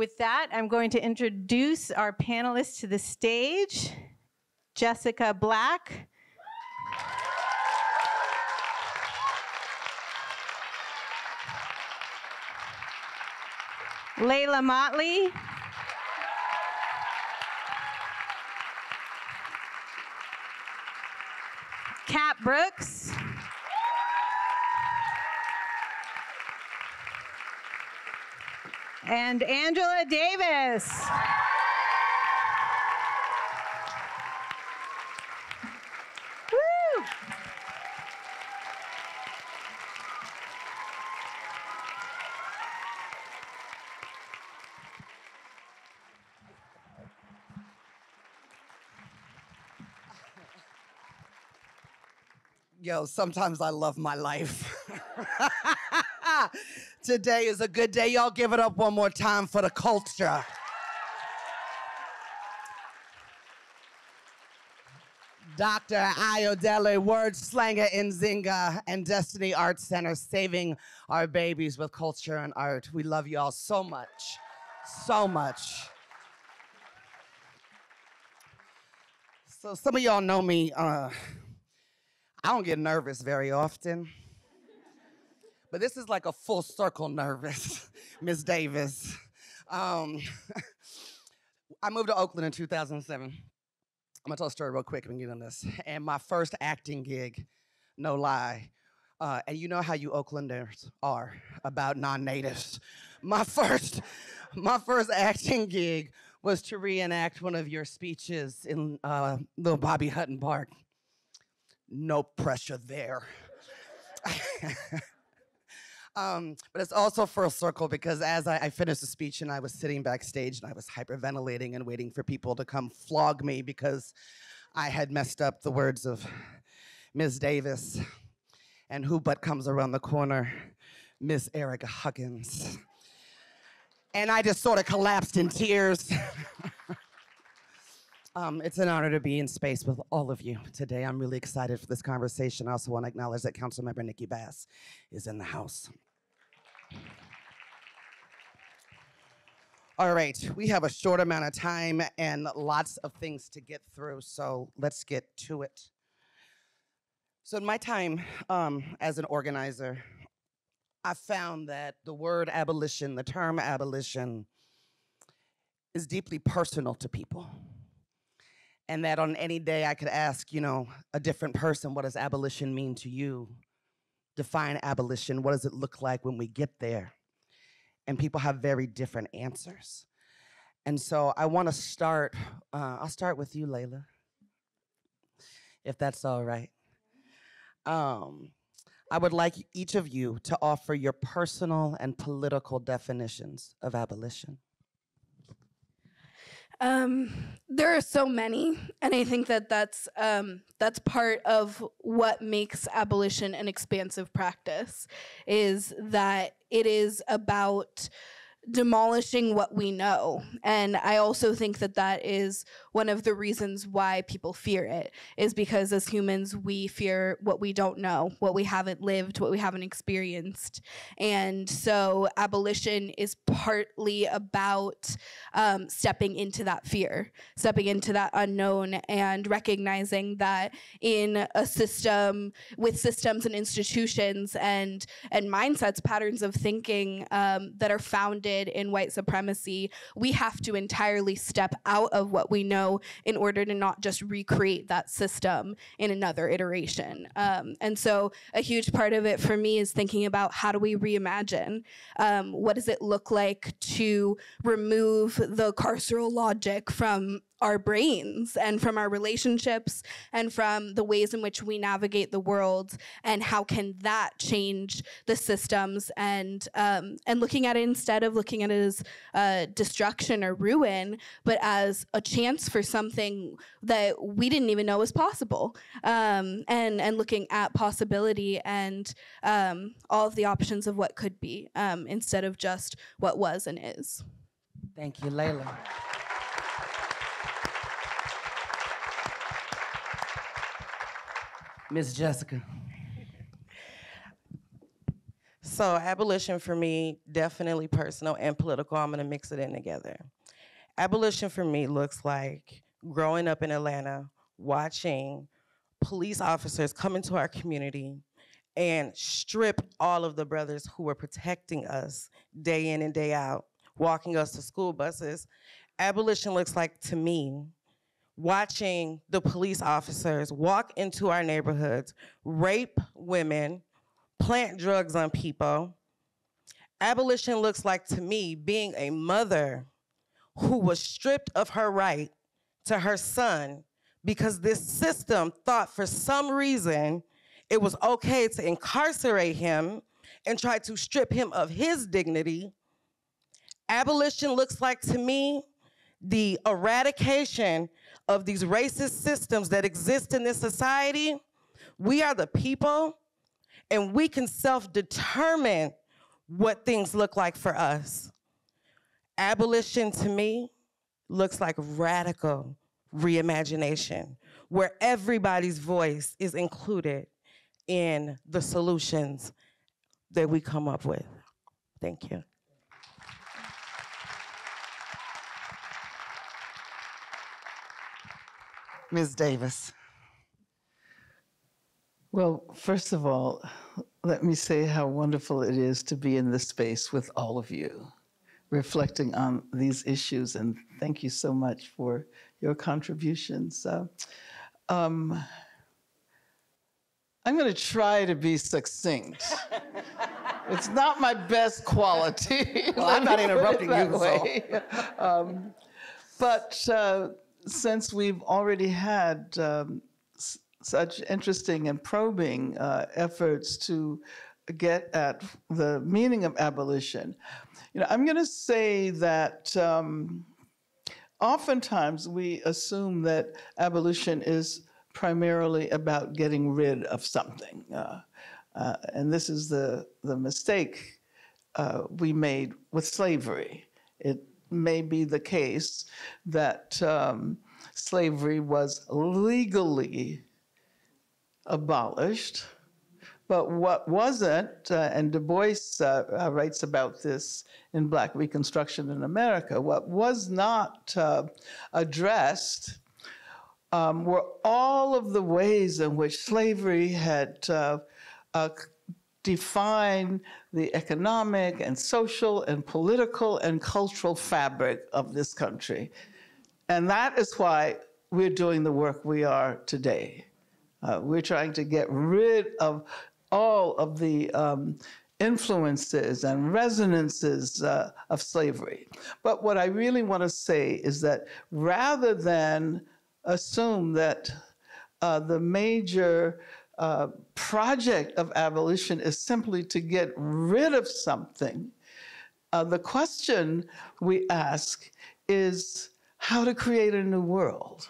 With that, I'm going to introduce our panelists to the stage. Jessica Black. Leila Mottley. Cat Brooks. And Angela Davis. Yo, sometimes I love my life. Today is a good day. Y'all give it up one more time for the culture. Dr. Ayodele, word slanger Nzinga, and Destiny Arts Center, saving our babies with culture and art. We love y'all so much, so much. So, some of y'all know me. Uh, I don't get nervous very often. But this is like a full circle nervous, Miss Davis. Um, I moved to Oakland in 2007. I'm gonna tell a story real quick and get on this. And my first acting gig, no lie. Uh, and you know how you Oaklanders are about non-natives. My first, my first acting gig was to reenact one of your speeches in uh, Little Bobby Hutton Park no pressure there. Um, but it's also full circle because as I, I, finished the speech and I was sitting backstage and I was hyperventilating and waiting for people to come flog me because I had messed up the words of Ms. Davis and who but comes around the corner, Miss Ericka Huggins. And I just sort of collapsed in tears. Um, it's an honor to be in space with all of you today. I'm really excited for this conversation. I also want to acknowledge that Councilmember Nikki Bas is in the house. All right, we have a short amount of time and lots of things to get through, so let's get to it. So, in my time um, as an organizer, I found that the word abolition, the term abolition, is deeply personal to people and that on any day I could ask, you know, a different person, what does abolition mean to you? Define abolition. What does it look like when we get there? And people have very different answers. And so I want to start, uh, I'll start with you, Leila, if that's all right. Um, I would like each of you to offer your personal and political definitions of abolition. Um, there are so many, and I think that that's um, that's part of what makes abolition an expansive practice, is that it is about demolishing what we know. And I also think that that is one of the reasons why people fear it, is because as humans, we fear what we don't know, what we haven't lived, what we haven't experienced. And so abolition is partly about um, stepping into that fear, stepping into that unknown, and recognizing that in a system with systems and institutions and and mindsets, patterns of thinking um, that are founded in white supremacy, we have to entirely step out of what we know in order to not just recreate that system in another iteration. Um, and so, a huge part of it for me is thinking about how do we reimagine? Um, what does it look like to remove the carceral logic from our brains and from our relationships and from the ways in which we navigate the world and how can that change the systems and um, and looking at it instead of looking at it as uh, destruction or ruin but as a chance for something that we didn't even know was possible um, and and looking at possibility and um, all of the options of what could be um, instead of just what was and is. Thank you Leila Miss Jessica. So abolition for me, definitely personal and political. I'm gonna mix it in together. Abolition for me looks like growing up in Atlanta, watching police officers come into our community and strip all of the brothers who were protecting us day in and day out, walking us to school buses. Abolition looks like to me watching the police officers walk into our neighborhoods, rape women, plant drugs on people. Abolition looks like to me being a mother who was stripped of her right to her son because this system thought for some reason it was okay to incarcerate him and try to strip him of his dignity. Abolition looks like to me the eradication of these racist systems that exist in this society. We are the people, and we can self determine what things look like for us. Abolition to me looks like radical reimagination, where everybody's voice is included in the solutions that we come up with. Thank you. Ms. Davis. Well, first of all, let me say how wonderful it is to be in this space with all of you, reflecting on these issues. And thank you so much for your contributions. Uh, um, I'm going to try to be succinct. it's not my best quality. Well, I'm not interrupting you, so. um, but uh, since we've already had um, s- such interesting and probing uh, efforts to get at the meaning of abolition, you know, I'm going to say that um, oftentimes we assume that abolition is primarily about getting rid of something. Uh, uh, and this is the, the mistake uh, we made with slavery. It may be the case that um, slavery was legally abolished, but what wasn't, uh, and Du Bois uh, uh, writes about this in Black Reconstruction in America, what was not uh, addressed um, were all of the ways in which slavery had uh, the economic and social and political and cultural fabric of this country. And that is why we're doing the work we are today. Uh, we're trying to get rid of all of the um, influences and resonances uh, of slavery. But what I really want to say is that rather than assume that uh, the major uh, project of abolition is simply to get rid of something, uh, the question we ask is how to create a new world.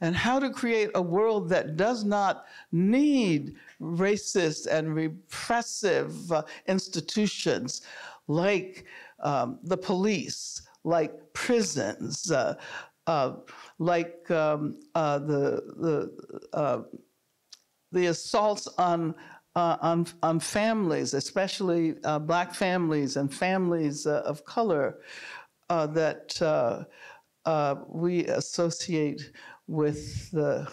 And how to create a world that does not need racist and repressive uh, institutions like um, the police, like prisons, uh, uh, like um, uh, the, the, uh, the assaults on, uh, on, on families, especially black families and families of color that we associate with the,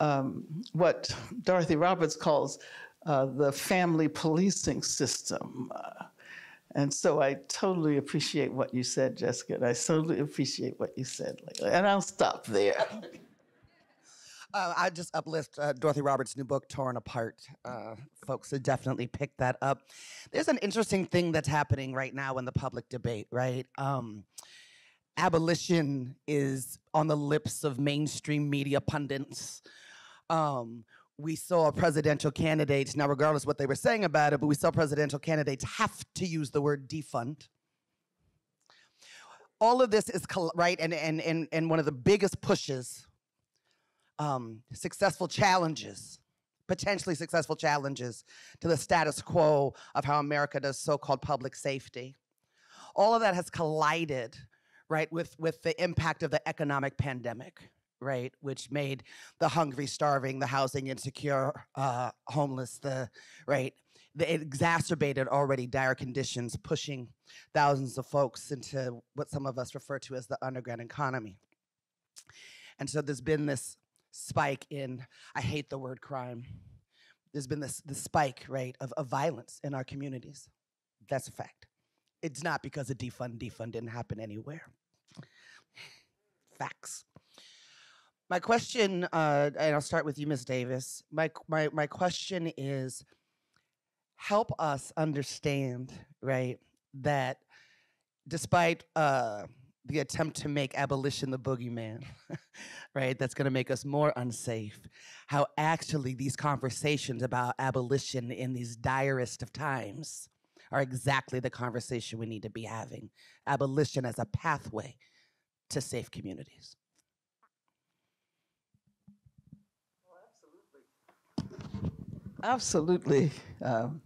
um, what Dorothy Roberts calls uh, the family policing system. Uh, and so I totally appreciate what you said, Jessica. I totally appreciate what you said. And I'll stop there. Uh, I just uplift uh, Dorothy Roberts' new book, Torn Apart. Uh, folks should definitely pick that up. There's an interesting thing that's happening right now in the public debate, right? Um, abolition is on the lips of mainstream media pundits. Um, we saw presidential candidates, now, regardless what they were saying about it, but we saw presidential candidates have to use the word defund. All of this is right, and, and, and, and one of the biggest pushes, um, successful challenges, potentially successful challenges to the status quo of how America does so called public safety. All of that has collided right, with, with the impact of the economic pandemic, right, which made the hungry, starving, the housing insecure, uh, homeless, the, right, it exacerbated already dire conditions, pushing thousands of folks into what some of us refer to as the underground economy. And so there's been this spike in, I hate the word crime. There's been this, this spike, right, of, of violence in our communities. That's a fact. It's not because of defund, defund didn't happen anywhere. Facts. My question, uh, and I'll start with you, Ms. Davis. My, my, my question is help us understand, right, that despite uh, the attempt to make abolition the boogeyman, right, that's going to make us more unsafe, how actually these conversations about abolition in these direst of times are exactly the conversation we need to be having. Abolition as a pathway to safe communities. Absolutely. Um,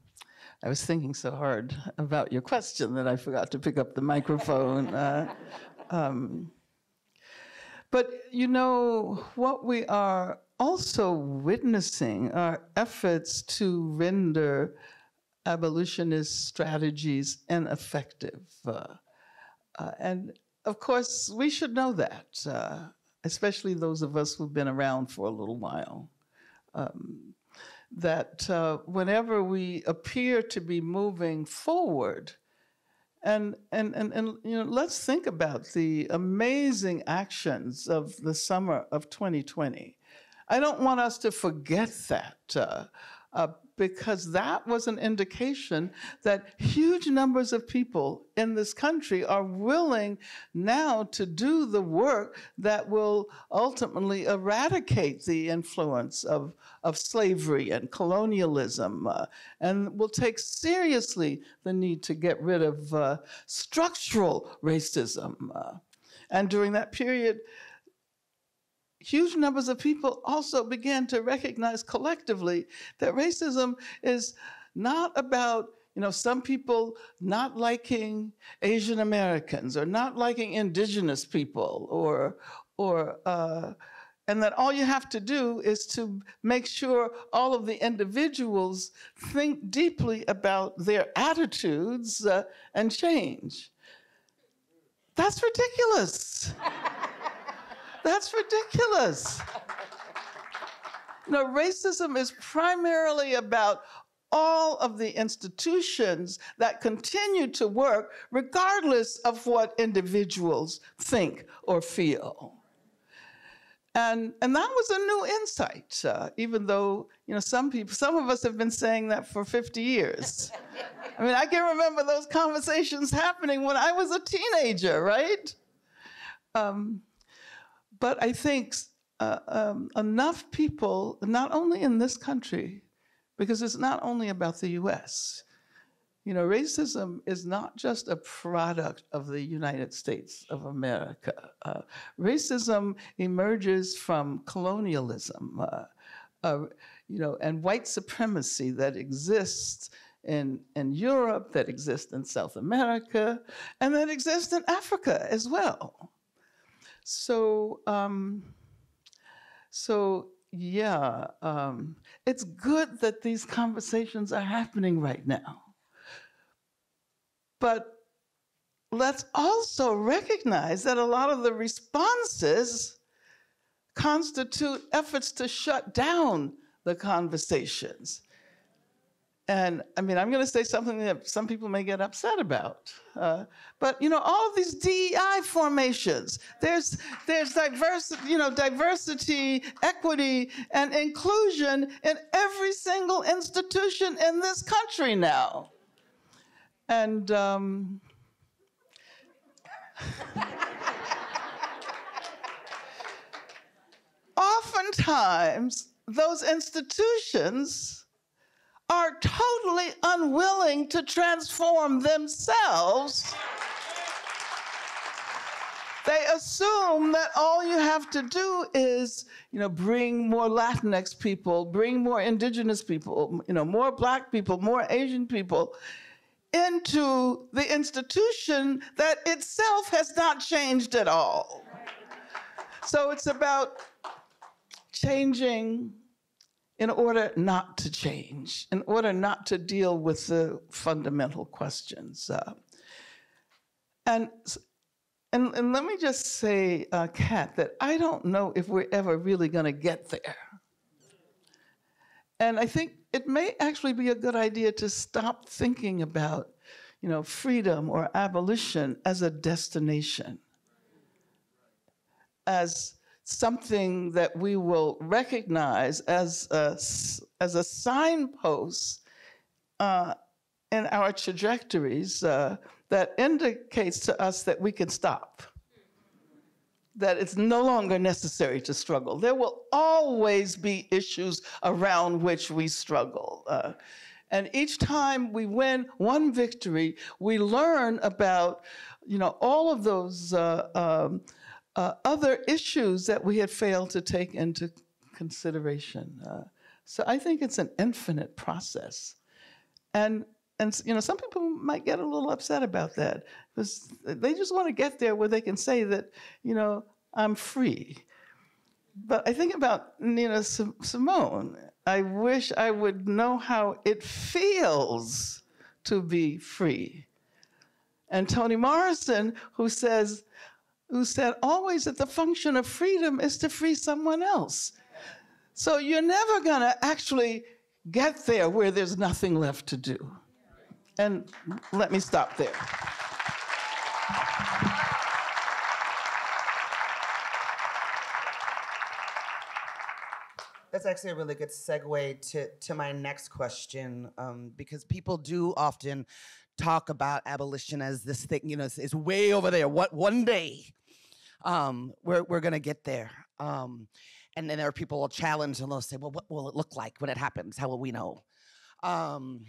I was thinking so hard about your question that I forgot to pick up the microphone. Uh, um, but you know, what we are also witnessing are efforts to render abolitionist strategies ineffective. Uh, uh, and of course, we should know that, uh, especially those of us who've been around for a little while. Um, that uh, whenever we appear to be moving forward, and, and, and, and you know, let's think about the amazing actions of the summer of 2020. I don't want us to forget that. Uh, uh, because that was an indication that huge numbers of people in this country are willing now to do the work that will ultimately eradicate the influence of, of slavery and colonialism uh, and will take seriously the need to get rid of uh, structural racism. Uh, and during that period, huge numbers of people also began to recognize collectively that racism is not about you know some people not liking asian americans or not liking indigenous people or or uh, and that all you have to do is to make sure all of the individuals think deeply about their attitudes uh, and change. That's ridiculous That's ridiculous. No, racism is primarily about all of the institutions that continue to work regardless of what individuals think or feel. And, and that was a new insight, uh, even though you know some people, some of us have been saying that for 50 years. I mean, I can remember those conversations happening when I was a teenager, right? Um, but I think uh, um, enough people, not only in this country, because it's not only about the US. You know, racism is not just a product of the United States of America. Uh, racism emerges from colonialism, uh, uh, you know, and white supremacy that exists in, in Europe, that exists in South America, and that exists in Africa as well. So, um, so yeah, um, it's good that these conversations are happening right now. But let's also recognize that a lot of the responses constitute efforts to shut down the conversations. And I mean, I'm going to say something that some people may get upset about. Uh, but you know, all of these DEI formations, there's there's diversity, you know, diversity, equity, and inclusion in every single institution in this country now. And um, oftentimes those institutions are totally unwilling to transform themselves. They assume that all you have to do is, you know, bring more Latinx people, bring more indigenous people, you know, more black people, more Asian people into the institution that itself has not changed at all. So it's about changing in order not to change, in order not to deal with the fundamental questions. Uh, and, and, and let me just say, uh, Cat, that I don't know if we're ever really going to get there. And I think it may actually be a good idea to stop thinking about, you know, freedom or abolition as a destination, as something that we will recognize as a, as a signpost uh, in our trajectories uh, that indicates to us that we can stop, that it's no longer necessary to struggle. There will always be issues around which we struggle. Uh, and each time we win one victory, we learn about, you know, all of those uh, um, uh, other issues that we had failed to take into consideration. Uh, so I think it's an infinite process. And, and you know, some people might get a little upset about that because they just want to get there where they can say that, you know, I'm free. But I think about Nina Simone. I wish I would know how it feels to be free. And Toni Morrison, who says, who said always that the function of freedom is to free someone else. So you're never going to actually get there where there's nothing left to do. And let me stop there. That's actually a really good segue to, to my next question, um, because people do often talk about abolition as this thing, you know, it's, it's way over there. What one day um, we're we're gonna get there. Um, and then there are people will challenge and they'll say, well, what will it look like when it happens? How will we know? Um,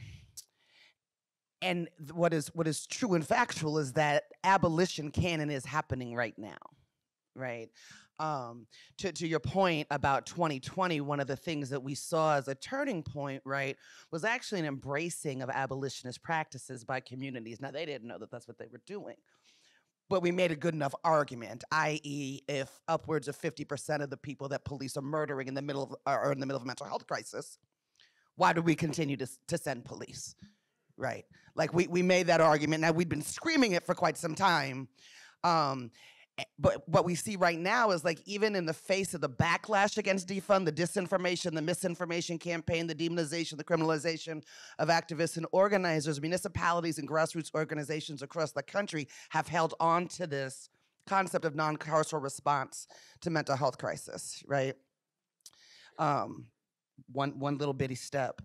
and what is what is true and factual is that abolition can and is happening right now, right? Um, to, to your point about 2020, one of the things that we saw as a turning point, right, was actually an embracing of abolitionist practices by communities. Now, they didn't know that that's what they were doing. But we made a good enough argument, i.e., if upwards of 50% of the people that police are murdering in the middle of, are in the middle of a mental health crisis, why do we continue to, to send police? Right? Like we, we made that argument. Now we'd been screaming it for quite some time. Um, but what we see right now is like even in the face of the backlash against defund, the disinformation, the misinformation campaign, the demonization, the criminalization of activists and organizers, municipalities and grassroots organizations across the country have held on to this concept of non-carceral response to mental health crisis, right? Um, one one little bitty step.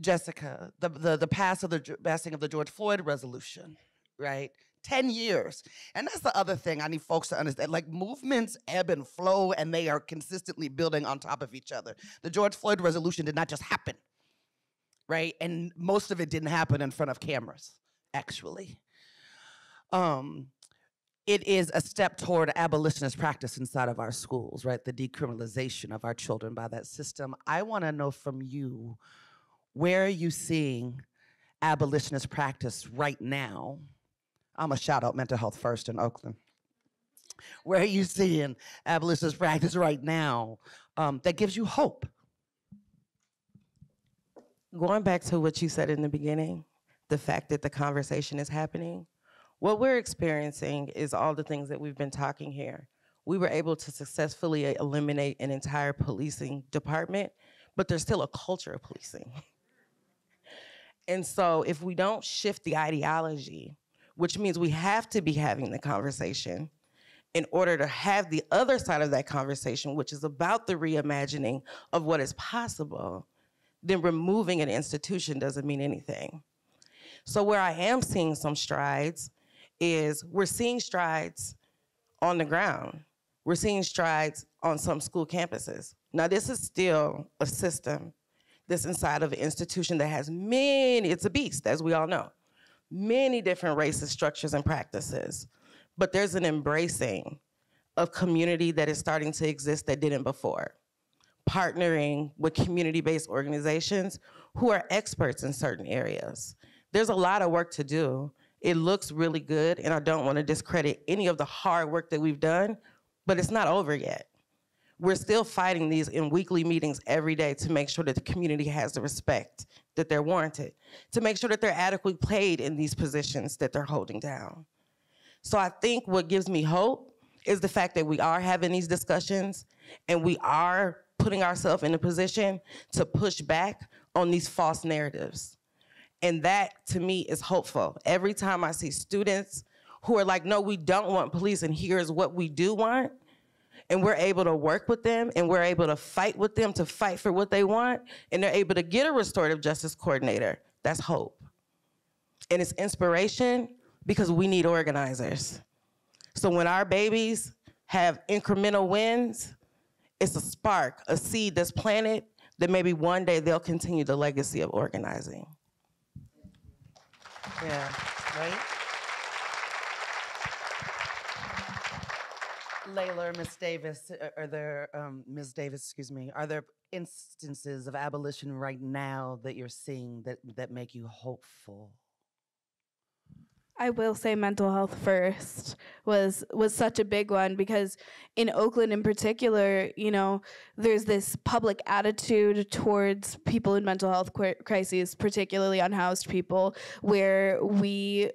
Jessica, the, the the pass of the passing of the George Floyd resolution, right? 10 years. And that's the other thing I need folks to understand. Like movements ebb and flow, and they are consistently building on top of each other. The George Floyd resolution did not just happen, right? And most of it didn't happen in front of cameras, actually. Um, it is a step toward abolitionist practice inside of our schools, right? The decriminalization of our children by that system. I want to know from you where are you seeing abolitionist practice right now? I'm a shout out mental health first in Oakland. Where are you seeing abolitionist practice right now um, that gives you hope? Going back to what you said in the beginning, the fact that the conversation is happening, what we're experiencing is all the things that we've been talking here. We were able to successfully eliminate an entire policing department, but there's still a culture of policing. and so if we don't shift the ideology which means we have to be having the conversation in order to have the other side of that conversation, which is about the reimagining of what is possible, then removing an institution doesn't mean anything. So, where I am seeing some strides is we're seeing strides on the ground. We're seeing strides on some school campuses. Now, this is still a system that's inside of an institution that has many, it's a beast, as we all know many different racist structures and practices, but there's an embracing of community that is starting to exist that didn't before. Partnering with community-based organizations who are experts in certain areas. There's a lot of work to do. It looks really good, and I don't want to discredit any of the hard work that we've done, but it's not over yet. We're still fighting these in weekly meetings every day to make sure that the community has the respect that they're warranted, to make sure that they're adequately paid in these positions that they're holding down. So I think what gives me hope is the fact that we are having these discussions and we are putting ourselves in a position to push back on these false narratives. And that to me is hopeful. Every time I see students who are like, no, we don't want police, and here's what we do want, and we're able to work with them and we're able to fight with them to fight for what they want, and they're able to get a restorative justice coordinator, that's hope. And it's inspiration because we need organizers. So when our babies have incremental wins, it's a spark, a seed that's planted that maybe one day they'll continue the legacy of organizing. Yeah, right? Leila or Miss Davis, are there, um, Ms. Davis, excuse me, are there instances of abolition right now that you're seeing that, that make you hopeful? I will say mental health first was was such a big one because in Oakland in particular, you know, there's this public attitude towards people in mental health crises, particularly unhoused people, where we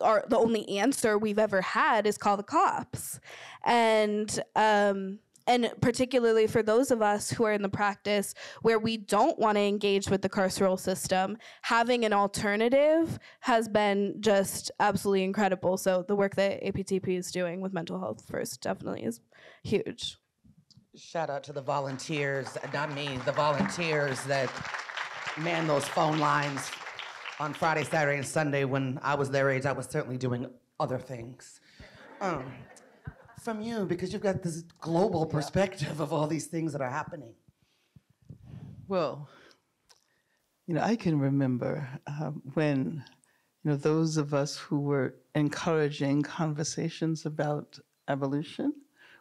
are the only answer we've ever had is call the cops, and um, and particularly for those of us who are in the practice where we don't want to engage with the carceral system, having an alternative has been just absolutely incredible. So the work that APTP is doing with mental health first definitely is huge. Shout out to the volunteers, not me, the volunteers that man those phone lines on Friday, Saturday, and Sunday when I was their age. I was certainly doing other things. Um, from you, because you've got this global perspective of all these things that are happening. Well, you know, I can remember um, when, you know, those of us who were encouraging conversations about abolition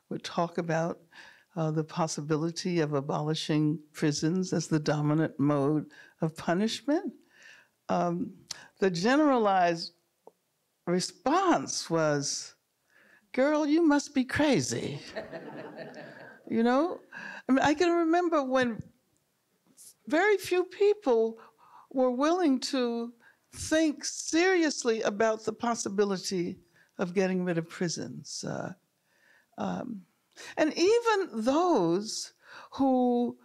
would talk about uh, the possibility of abolishing prisons as the dominant mode of punishment. Um, the generalized response was, girl, you must be crazy. you know? I mean, I can remember when very few people were willing to think seriously about the possibility of getting rid of prisons. Uh, um, and even those who,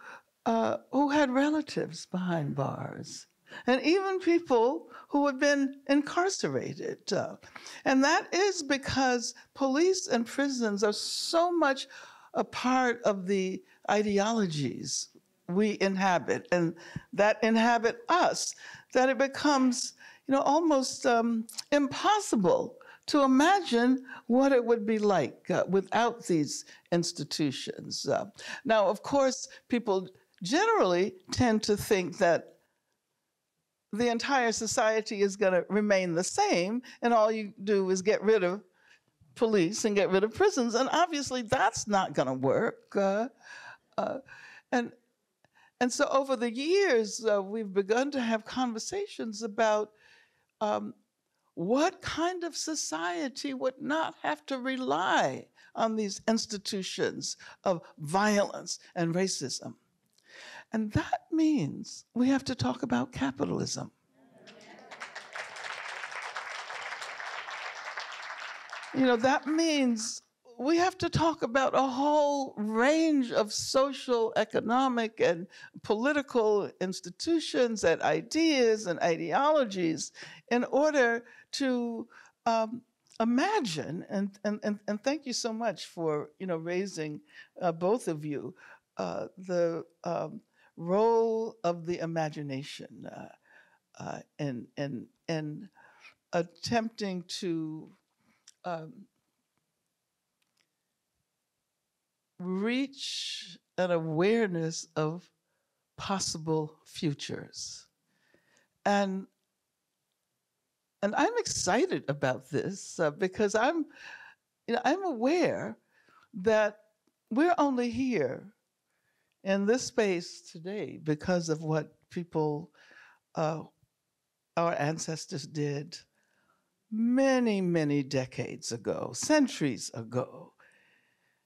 uh, who had relatives behind bars, and even people who have been incarcerated. Uh, and that is because police and prisons are so much a part of the ideologies we inhabit and that inhabit us that it becomes you know almost um, impossible to imagine what it would be like uh, without these institutions uh, now of course people generally tend to think that the entire society is going to remain the same and all you do is get rid of police and get rid of prisons and obviously that's not going to work uh, uh, and and so over the years, uh, we've begun to have conversations about um, what kind of society would not have to rely on these institutions of violence and racism. And that means we have to talk about capitalism. You know, that means we have to talk about a whole range of social, economic, and political institutions and ideas and ideologies in order to um, imagine and, and, and, and thank you so much for you know raising uh, both of you uh, the um, role of the imagination uh, in, in, in attempting to um, reach an awareness of possible futures. And and I'm excited about this uh, because I'm you know I'm aware that we're only here in this space today because of what people uh, our ancestors did many many decades ago centuries ago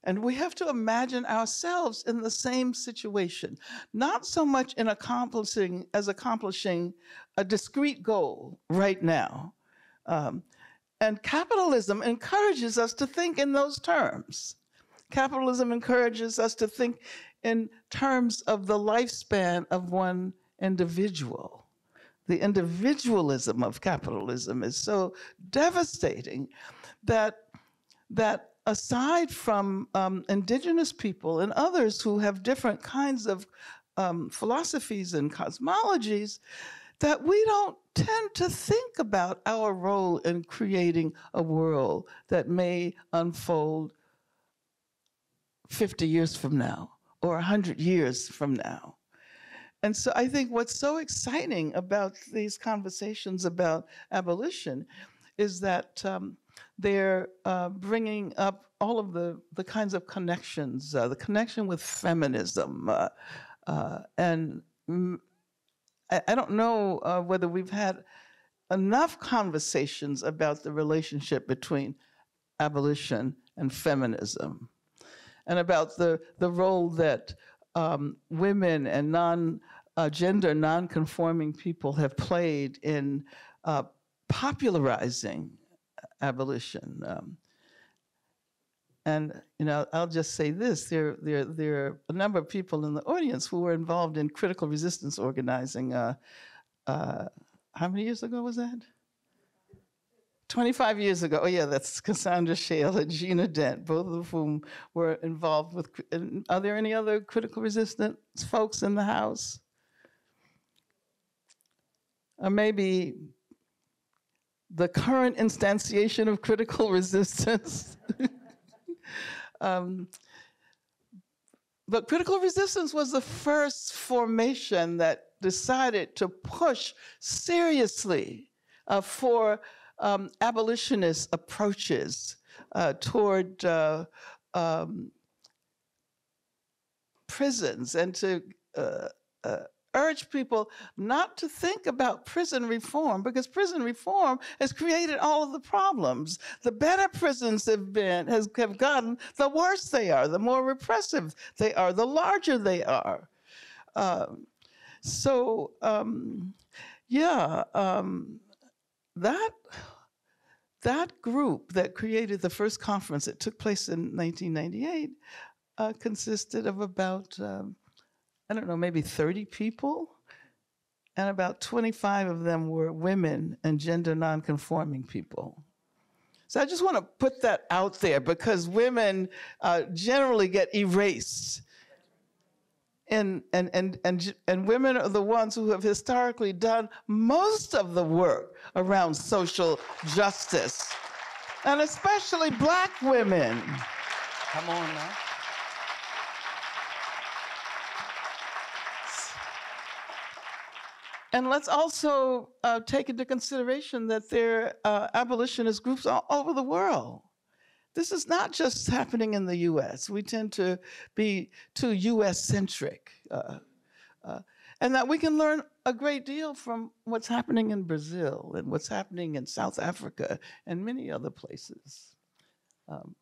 And we have to imagine ourselves in the same situation, not so much in accomplishing as accomplishing a discrete goal right now. Um, and capitalism encourages us to think in those terms. Capitalism encourages us to think in terms of the lifespan of one individual. The individualism of capitalism is so devastating that, that aside from um, indigenous people and others who have different kinds of um, philosophies and cosmologies, that we don't tend to think about our role in creating a world that may unfold 50 years from now or 100 years from now. And so I think what's so exciting about these conversations about abolition is that um, they're uh, bringing up all of the, the kinds of connections, uh, the connection with feminism. Uh, uh and mm, I, I, don't know uh, whether we've had enough conversations about the relationship between abolition and feminism and about the, the role that um, women and non uh, gender non-conforming people have played in uh, popularizing abolition. Um, and you know, I'll just say this: there, there, there are a number of people in the audience who were involved in critical resistance organizing. Uh, uh how many years ago was that? 25 years ago, oh yeah, that's Cassandra Shaylor and Gina Dent, both of whom were involved with. Are there any other critical resistance folks in the house? Or maybe the current instantiation of critical resistance. um, but critical resistance was the first formation that decided to push seriously uh, for um, abolitionist approaches uh, toward uh, um, prisons and to uh, uh, urge people not to think about prison reform because prison reform has created all of the problems. The better prisons have been has have gotten, the worse they are, the more repressive they are, the larger they are. Um, so um, yeah, um, that that group that created the first conference that took place in 1998 uh, consisted of about um, I don't know, maybe 30 people, and about 25 of them were women and gender nonconforming people. So I just want to put that out there because women uh, generally get erased. And, and, and, and, and women are the ones who have historically done most of the work around social justice, and especially black women. Come on now. And let's also uh, take into consideration that there are uh, abolitionist groups all over the world. This is not just happening in the US. We tend to be too US centric. Uh, uh, and that we can learn a great deal from what's happening in Brazil and what's happening in South Africa and many other places. Um,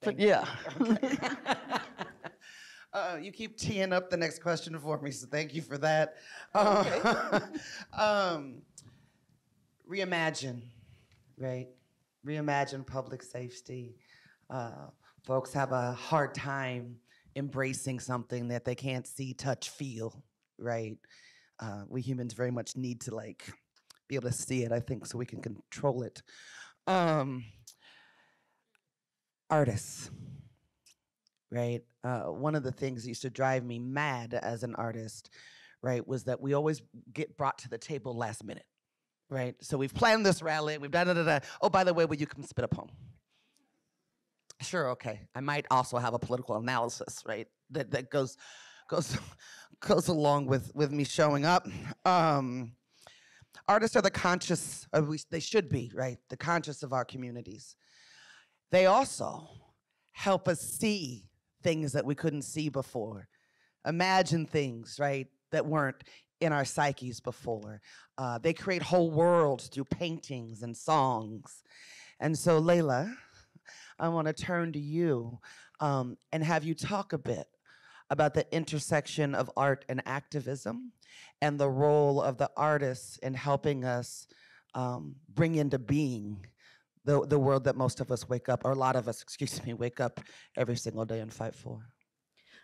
but yeah. Uh, you keep teeing up the next question for me, so thank you for that. Uh, um, reimagine, right? Reimagine public safety. Uh, folks have a hard time embracing something that they can't see, touch, feel, right? Uh, we humans very much need to like be able to see it, I think, so we can control it. Um, artists right? Uh, one of the things that used to drive me mad as an artist, right, was that we always get brought to the table last minute, right? So we've planned this rally, we've done da da da. Oh, by the way, will you come spit a poem? Sure, okay. I might also have a political analysis, right? That that goes goes goes along with with me showing up. Um, artists are the conscious, or we, they should be, right? The conscious of our communities. They also help us see things that we couldn't see before. Imagine things, right, that weren't in our psyches before. Uh, they create whole worlds through paintings and songs. And so, Leila, I want to turn to you um, and have you talk a bit about the intersection of art and activism and the role of the artists in helping us um, bring into being the, the world that most of us wake up, or a lot of us, excuse me, wake up every single day and fight for.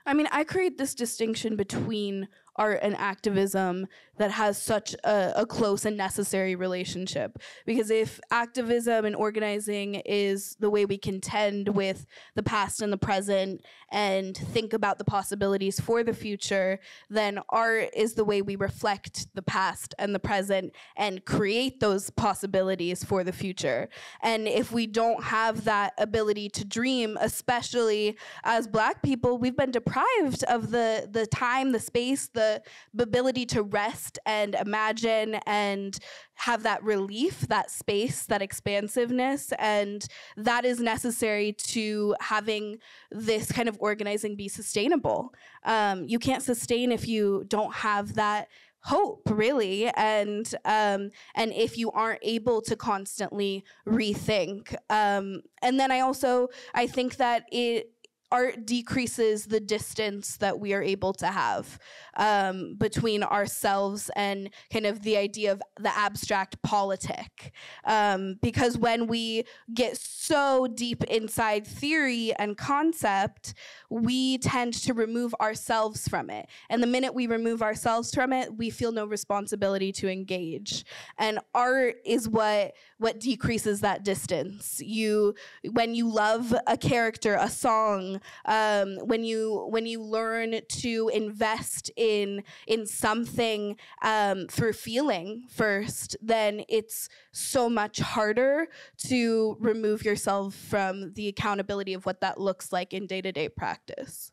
I mean, I create this distinction between art and activism that has such a, a, close and necessary relationship. Because if activism and organizing is the way we contend with the past and the present and think about the possibilities for the future, then art is the way we reflect the past and the present and create those possibilities for the future. And if we don't have that ability to dream, especially as Black people, we've been deprived of the, the time, the space, the the ability to rest and imagine and have that relief, that space, that expansiveness. And that is necessary to having this kind of organizing be sustainable. Um, you can't sustain if you don't have that hope really and um, and if you aren't able to constantly rethink um, and then i also i think that it art decreases the distance that we are able to have um, between ourselves and kind of the idea of the abstract politic. Um, because when we get so deep inside theory and concept, we tend to remove ourselves from it. And the minute we remove ourselves from it, we feel no responsibility to engage. And art is what what decreases that distance. You when you love a character, a song, um, when you when you learn to invest in in something um, through feeling first, then it's so much harder to remove yourself from the accountability of what that looks like in day to day practice.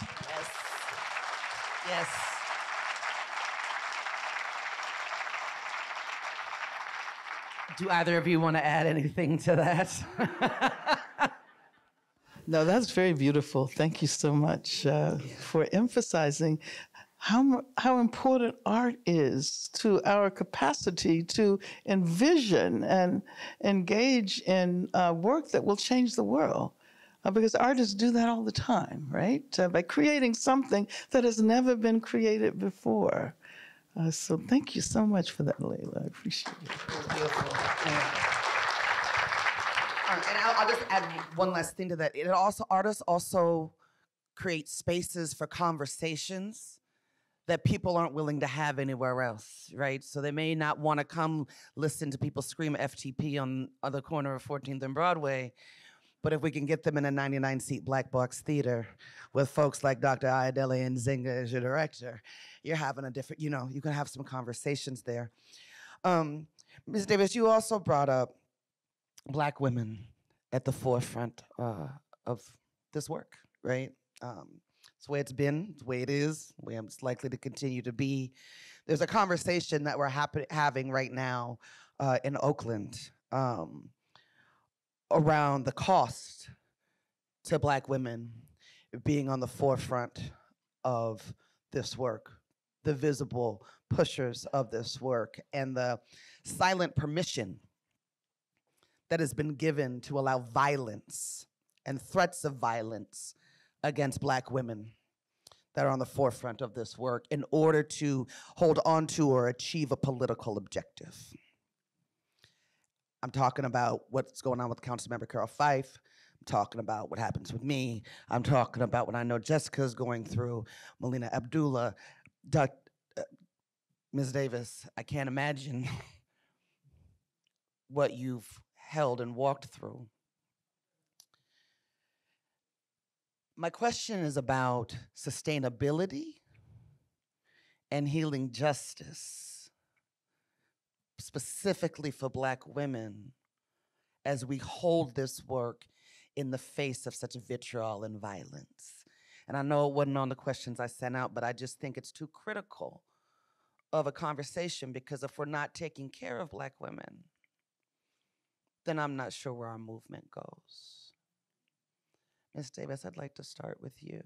Yes. Yes. Do either of you want to add anything to that? no, that's very beautiful. Thank you so much uh, for emphasizing how, how important art is to our capacity to envision and engage in uh, work that will change the world. Uh, because artists do that all the time, right? Uh, by creating something that has never been created before. Uh, so thank you so much for that, Leila. I appreciate it. Beautiful. and I'll, I'll, just add one last thing to that. It also artists also create spaces for conversations that people aren't willing to have anywhere else, right? So they may not want to come listen to people scream FTP on, the corner of 14th and Broadway, but if we can get them in a 99 seat black box theater with folks like Dr. Ayodele Nzinga as your director, you're having a different, you know, you can have some conversations there. Um, Ms. Davis, you also brought up black women at the forefront uh, of this work, right? Um, it's the way it's been, it's the way it is, way it's likely to continue to be. There's a conversation that we're having right now uh, in Oakland um, around the cost to black women being on the forefront of this work the visible pushers of this work and the silent permission that has been given to allow violence and threats of violence against black women that are on the forefront of this work in order to hold on to or achieve a political objective. I'm talking about what's going on with Councilmember Carroll Fife. I'm talking about what happens with me. I'm talking about what I know Jessica's going through, Melina Abdullah, Doc, uh, Ms. Davis, I can't imagine what you've held and walked through. My question is about sustainability and healing justice, specifically for Black women, as we hold this work in the face of such vitriol and violence. And I know it wasn't on the questions I sent out, but I just think it's too critical of a conversation because if we're not taking care of Black women, then I'm not sure where our movement goes. Ms. Davis, I'd like to start with you.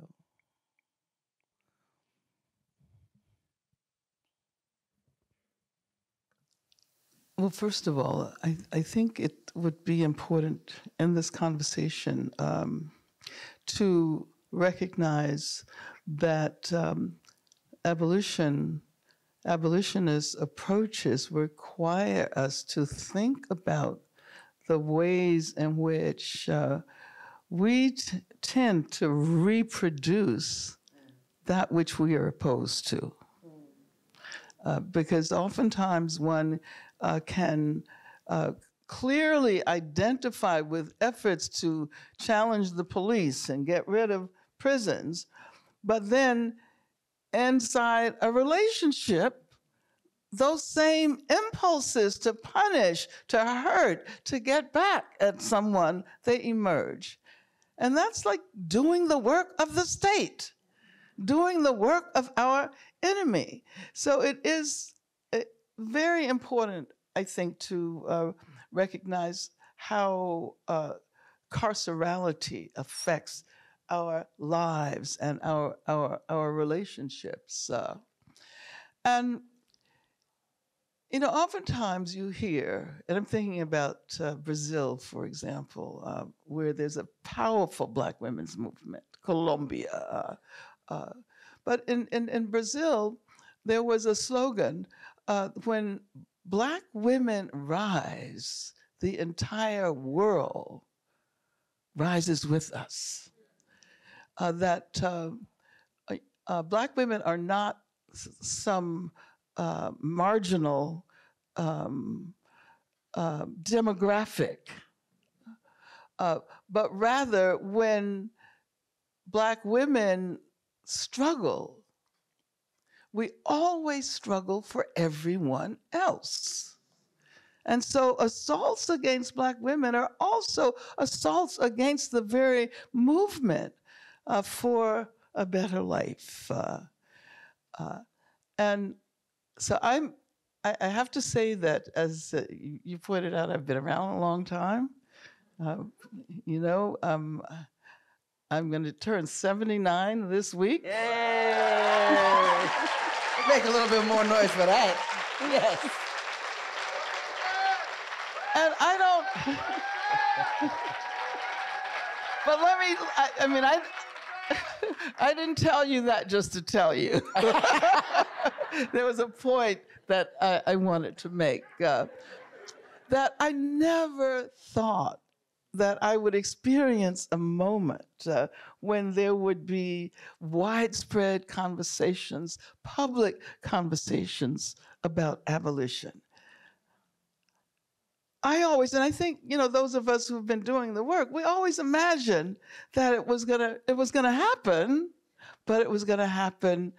Well, first of all, I, I think it would be important in this conversation um, to recognize that um, abolition, abolitionist approaches require us to think about the ways in which uh, we t- tend to reproduce that which we are opposed to. Uh, because oftentimes one uh, can uh, clearly identify with efforts to challenge the police and get rid of prisons, but then inside a relationship, those same impulses to punish, to hurt, to get back at someone, they emerge. And that's like doing the work of the state, doing the work of our enemy. So it is uh, very important, I think, to uh, recognize how uh, carcerality affects our lives and our, our, our relationships. Uh, and you know, oftentimes you hear, and I'm thinking about uh, Brazil, for example, uh, where there's a powerful Black women's movement, Colombia. Uh, uh but in, in, in, Brazil, there was a slogan uh, when Black women rise, the entire world rises with us. Uh, that Black women are not some uh, marginal um, uh, demographic, uh, but rather when Black women struggle, we always struggle for everyone else. And so assaults against Black women are also assaults against the very movement uh, for a better life. Uh, uh, and so I'm, I, I, have to say that as uh, you, you, pointed out, I've been around a long time. Uh, you know, um, I'm going to turn 79 this week. Yay! Make a little bit more noise for that. Yes. And I don't. but let me. I, I mean, I. I didn't tell you that just to tell you. there was a point that I, I wanted to make uh, that I never thought that I would experience a moment uh, when there would be widespread conversations, public conversations about abolition. I always, and I think, you know, those of us who've been doing the work, we always imagine that it was gonna, it was gonna happen, but it was gonna happen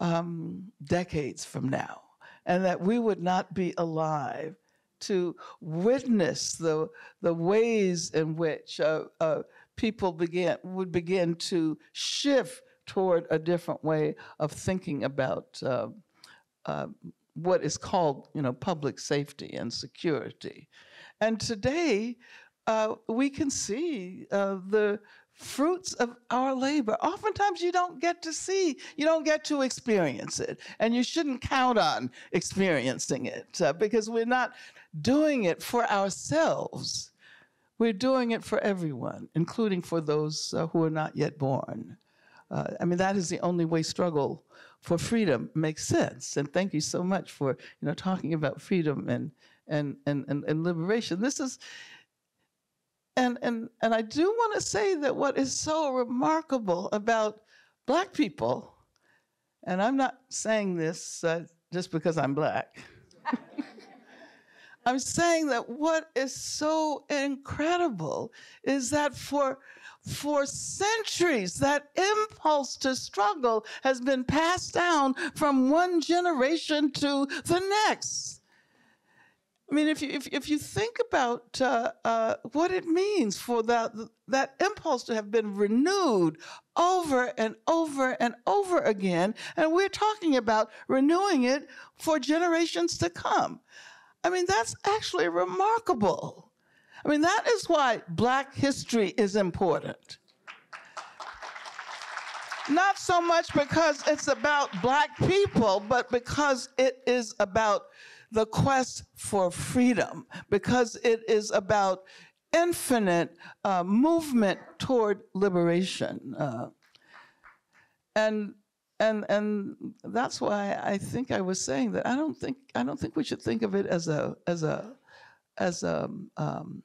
um, decades from now, and that we would not be alive to witness the, the ways in which uh, uh, people began, would begin to shift toward a different way of thinking about uh, uh what is called you know, public safety and security. And today, uh, we can see uh, the fruits of our labor. Oftentimes, you don't get to see, you don't get to experience it, and you shouldn't count on experiencing it uh, because we're not doing it for ourselves. We're doing it for everyone, including for those uh, who are not yet born. Uh, I mean, that is the only way struggle for freedom makes sense. And thank you so much for you know talking about freedom and and and and, and liberation. This is and and and I do want to say that what is so remarkable about black people, and I'm not saying this uh, just because I'm black. I'm saying that what is so incredible is that for for centuries, that impulse to struggle has been passed down from one generation to the next. I mean, if you, if, if you think about uh, uh, what it means for that, that impulse to have been renewed over and over and over again, and we're talking about renewing it for generations to come. I mean, that's actually remarkable. I mean, that is why Black history is important. Not so much because it's about Black people, but because it is about the quest for freedom because it is about infinite uh, movement toward liberation. Uh, and and and that's why I think I was saying that I don't think I don't think we should think of it as a as a as a um,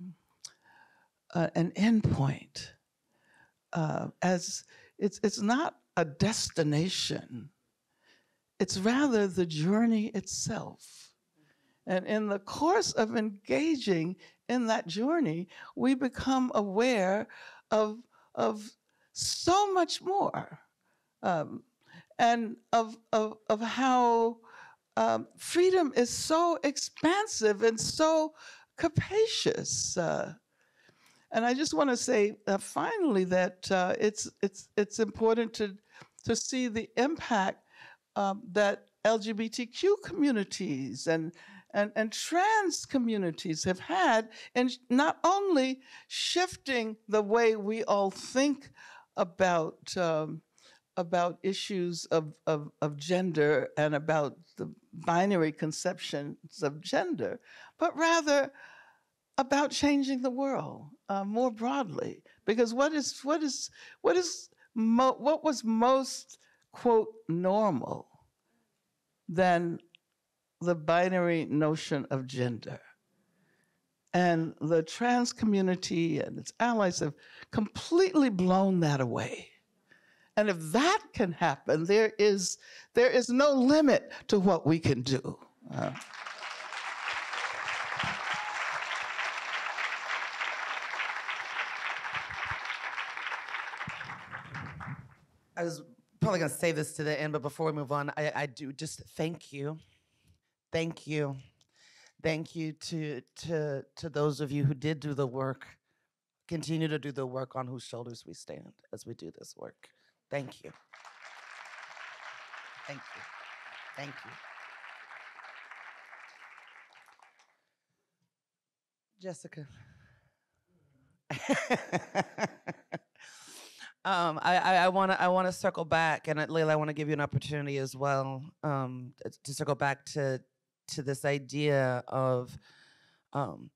uh, an endpoint. Uh, as it's it's not a destination. It's rather the journey itself. And in the course of engaging in that journey, we become aware of, of so much more. Um, and of, of, of how um, freedom is so expansive and so capacious. Uh, and I just want to say uh, finally that uh, it's, it's, it's important to, to see the impact um, that LGBTQ communities and, and, and trans communities have had in not only shifting the way we all think about, um, about issues of, of, of gender and about the binary conceptions of gender, but rather about changing the world uh, more broadly. Because what is what is what is what was most quote normal than the binary notion of gender. And the trans community and its allies have completely blown that away. And if that can happen, there is, there is no limit to what we can do. Uh, I was probably going to say this to the end, but before we move on, I, I do just thank you. Thank you. Thank you to, to, to those of you who did do the work. Continue to do the work on whose shoulders we stand as we do this work. Thank you. Thank you. Thank you. Jessica. Um, I, I, I want to I want to circle back, and uh, Leila, I want to give you an opportunity as well um, to circle back to to this idea of, um,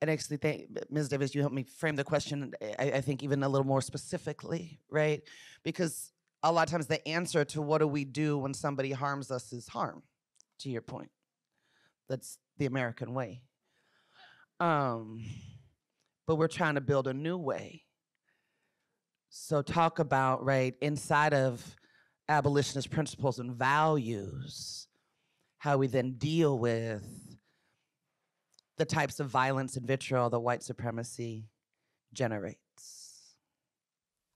and actually, thank, Ms. Davis, you helped me frame the question. I, I think even a little more specifically, right? Because a lot of times the answer to what do we do when somebody harms us is harm. To your point, that's the American way. Um, but we're trying to build a new way so talk about right inside of abolitionist principles and values, how we then deal with the types of violence and vitriol that white supremacy generates.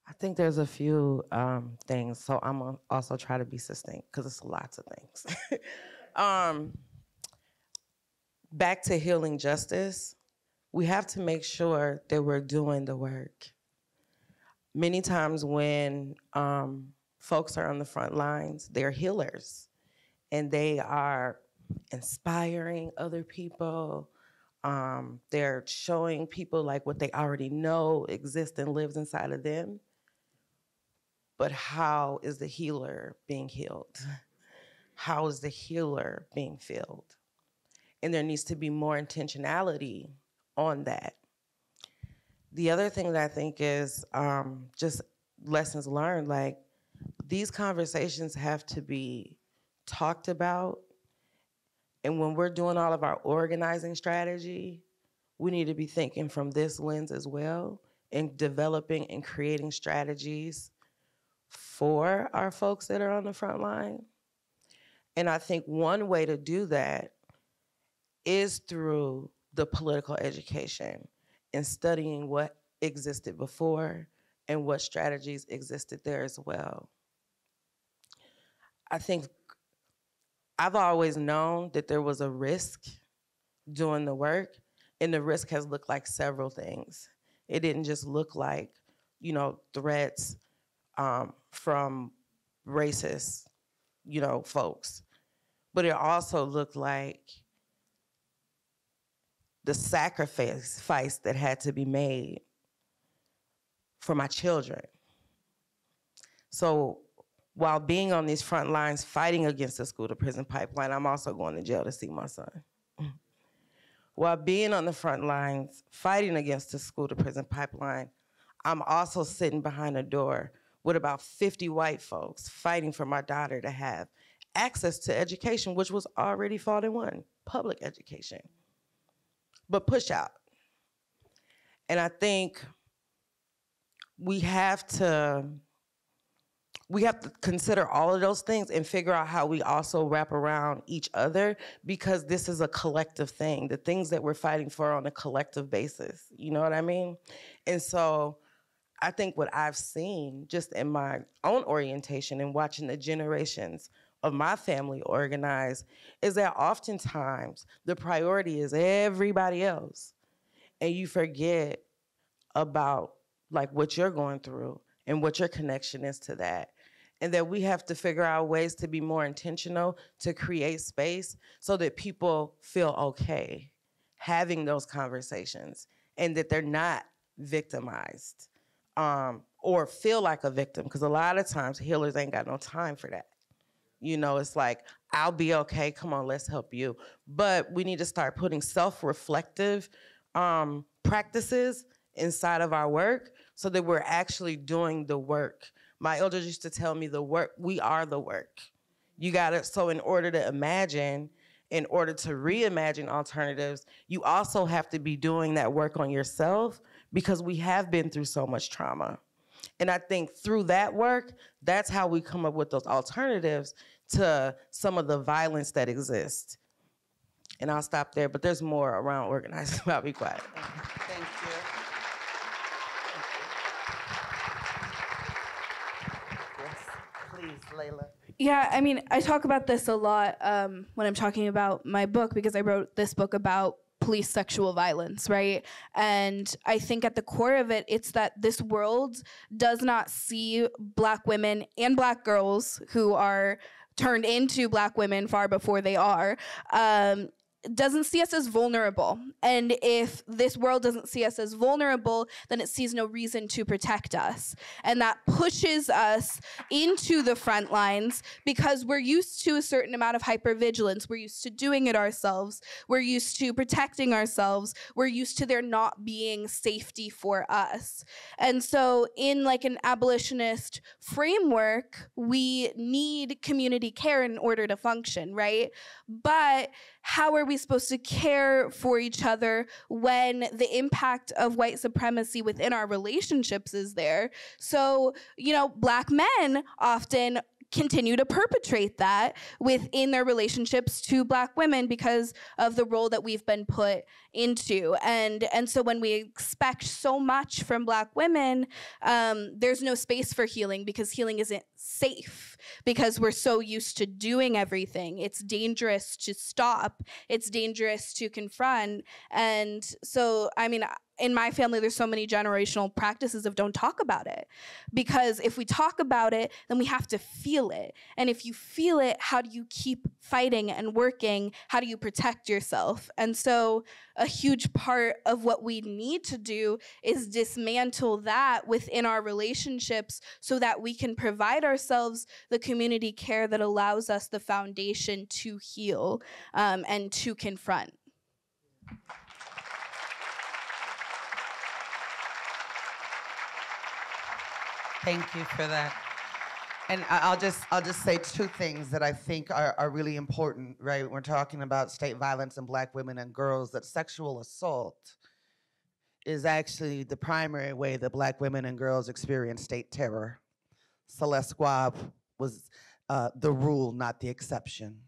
I think there's a few um, things, so I'm gonna also try to be succinct because it's lots of things. um, back to healing justice, we have to make sure that we're doing the work many times when um, folks are on the front lines, they're healers and they are inspiring other people. Um, they're showing people like what they already know exists and lives inside of them. But how is the healer being healed? How is the healer being filled? And there needs to be more intentionality on that. The other thing that I think is um, just lessons learned. Like these conversations have to be talked about. And when we're doing all of our organizing strategy, we need to be thinking from this lens as well and developing and creating strategies for our folks that are on the front line. And I think one way to do that is through the political education and studying what existed before and what strategies existed there as well. I think I've always known that there was a risk doing the work, and the risk has looked like several things. It didn't just look like, you know, threats um, from racist, you know, folks, but it also looked like the sacrifice that had to be made for my children. So while being on these front lines fighting against the school to prison pipeline, I'm also going to jail to see my son. while being on the front lines fighting against the school to prison pipeline, I'm also sitting behind a door with about 50 white folks fighting for my daughter to have access to education, which was already fought and won public education, but push out. And I think we have to we have to consider all of those things and figure out how we also wrap around each other because this is a collective thing the things that we're fighting for on a collective basis you know what i mean? And so i think what i've seen just in my own orientation and watching the generations of my family organize is that oftentimes the priority is everybody else. And you forget about like what you're going through and what your connection is to that and that we have to figure out ways to be more intentional to create space so that people feel okay having those conversations and that they're not victimized um, or feel like a victim because a lot of times healers ain't got no time for that. You know it's like i'll be okay come on let's help you. But we need to start putting self-reflective um, practices inside of our work so that we're actually doing the work my elders used to tell me the work, we are the work. You got it. so in order to imagine, in order to reimagine alternatives, you also have to be doing that work on yourself because we have been through so much trauma. And I think through that work, that's how we come up with those alternatives to some of the violence that exists. And I'll stop there, but there's more around organizing. I'll be quiet. Thank you. Leila? Yeah, I mean, I talk about this a lot um, when I'm talking about my book because I wrote this book about police sexual violence, right? And I think at the core of it, it's that this world does not see black women and black girls who are turned into black women far before they are um, doesn't see us as vulnerable. And if this world doesn't see us as vulnerable, then it sees no reason to protect us. And that pushes us into the front lines because we're used to a certain amount of hypervigilance. We're used to doing it ourselves. We're used to protecting ourselves. We're used to there not being safety for us. And so, in like an abolitionist framework, we need community care in order to function, right? But how are we supposed to care for each other when the impact of white supremacy within our relationships is there? So, you know, black men often continue to perpetrate that within their relationships to black women because of the role that we've been put into. And and so when we expect so much from black women um, there's no space for healing because healing isn't safe because we're so used to doing everything. It's dangerous to stop. It's dangerous to confront. And so i mean in my family there's so many generational practices of don't talk about it. Because if we talk about it then we have to feel it. And if you feel it how do you keep fighting and working? How do you protect yourself? And so a huge part of what we need to do is dismantle that within our relationships so that we can provide ourselves the community care that allows us the foundation to heal um, and to confront Thank you for that. And I'll just I'll just say two things that I think are, are really important, right? We're talking about state violence and black women and girls, that sexual assault is actually the primary way that black women and girls experience state terror. Celeste Guap was uh, the rule, not the exception.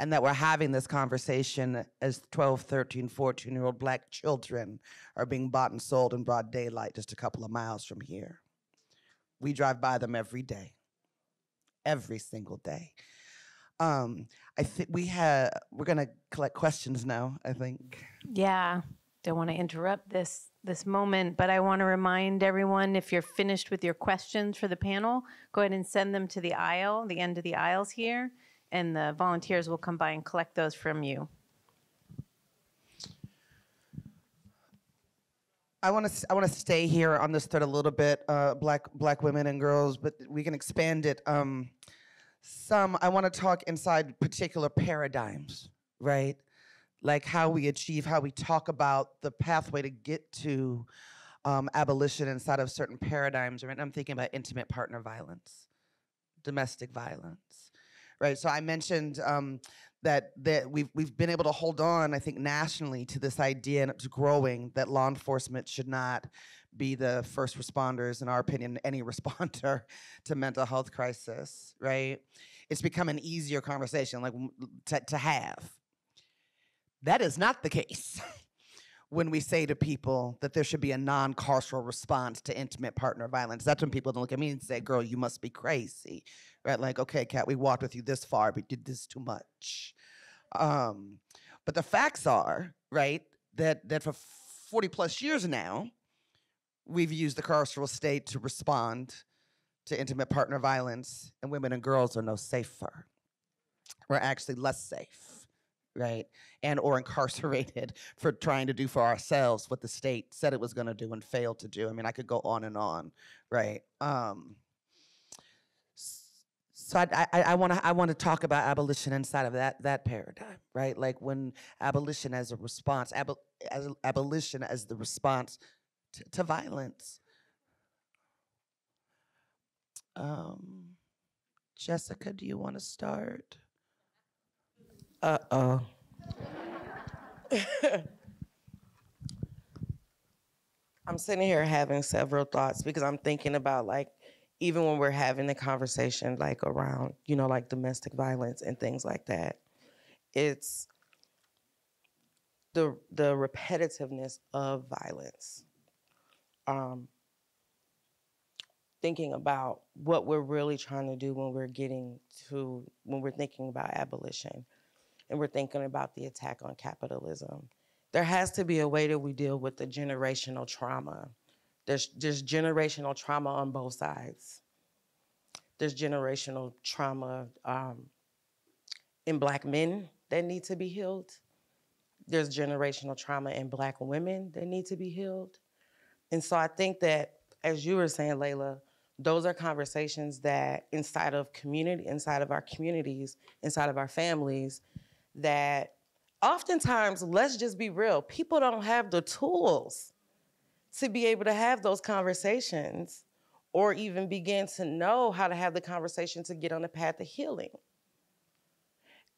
And that we're having this conversation as 12, 13, 14 year old black children are being bought and sold in broad daylight just a couple of miles from here. We drive by them every day, every single day. Um, I think we have. We're gonna collect questions now. I think. Yeah, don't want to interrupt this this moment, but I want to remind everyone if you're finished with your questions for the panel, go ahead and send them to the aisle, the end of the aisles here, and the volunteers will come by and collect those from you. I want to I want to stay here on this thread a little bit, uh, black black women and girls, but we can expand it. Um, some I want to talk inside particular paradigms, right? Like how we achieve, how we talk about the pathway to get to um, abolition inside of certain paradigms. Right? I'm thinking about intimate partner violence, domestic violence, right? So I mentioned um, that that we've we've been able to hold on, I think, nationally to this idea, and it's growing that law enforcement should not be the first responders, in our opinion, any responder to mental health crisis, right? It's become an easier conversation, like to, to have. That is not the case when we say to people that there should be a non-carceral response to intimate partner violence. That's when people don't look at me and say, "Girl, you must be crazy," right? Like, okay, Cat, we walked with you this far, but did this too much. Um, but the facts are, right, that, that for 40 plus years now, we've used the carceral state to respond to intimate partner violence, and women and girls are no safer. We're actually less safe, right? And or incarcerated for trying to do for ourselves what the state said it was going to do and failed to do. I mean, I could go on and on, right? Um, so I, I, I want to I want to talk about abolition inside of that that paradigm, right? Like when abolition as a response, abol, as abolition as the response to, to violence. Um, Jessica, do you want to start? Uh oh. I'm sitting here having several thoughts because I'm thinking about like even when we're having the conversation like around, you know, like domestic violence and things like that, it's the the repetitiveness of violence. Um, thinking about what we're really trying to do when we're getting to when we're thinking about abolition and we're thinking about the attack on capitalism. There has to be a way that we deal with the generational trauma there's, there's generational trauma on both sides. There's generational trauma um, in black men that need to be healed. There's generational trauma in black women that need to be healed. And so I think that, as you were saying, Leila, those are conversations that inside of community, inside of our communities, inside of our families, that oftentimes, let's just be real, people don't have the tools to be able to have those conversations or even begin to know how to have the conversation to get on the path of healing.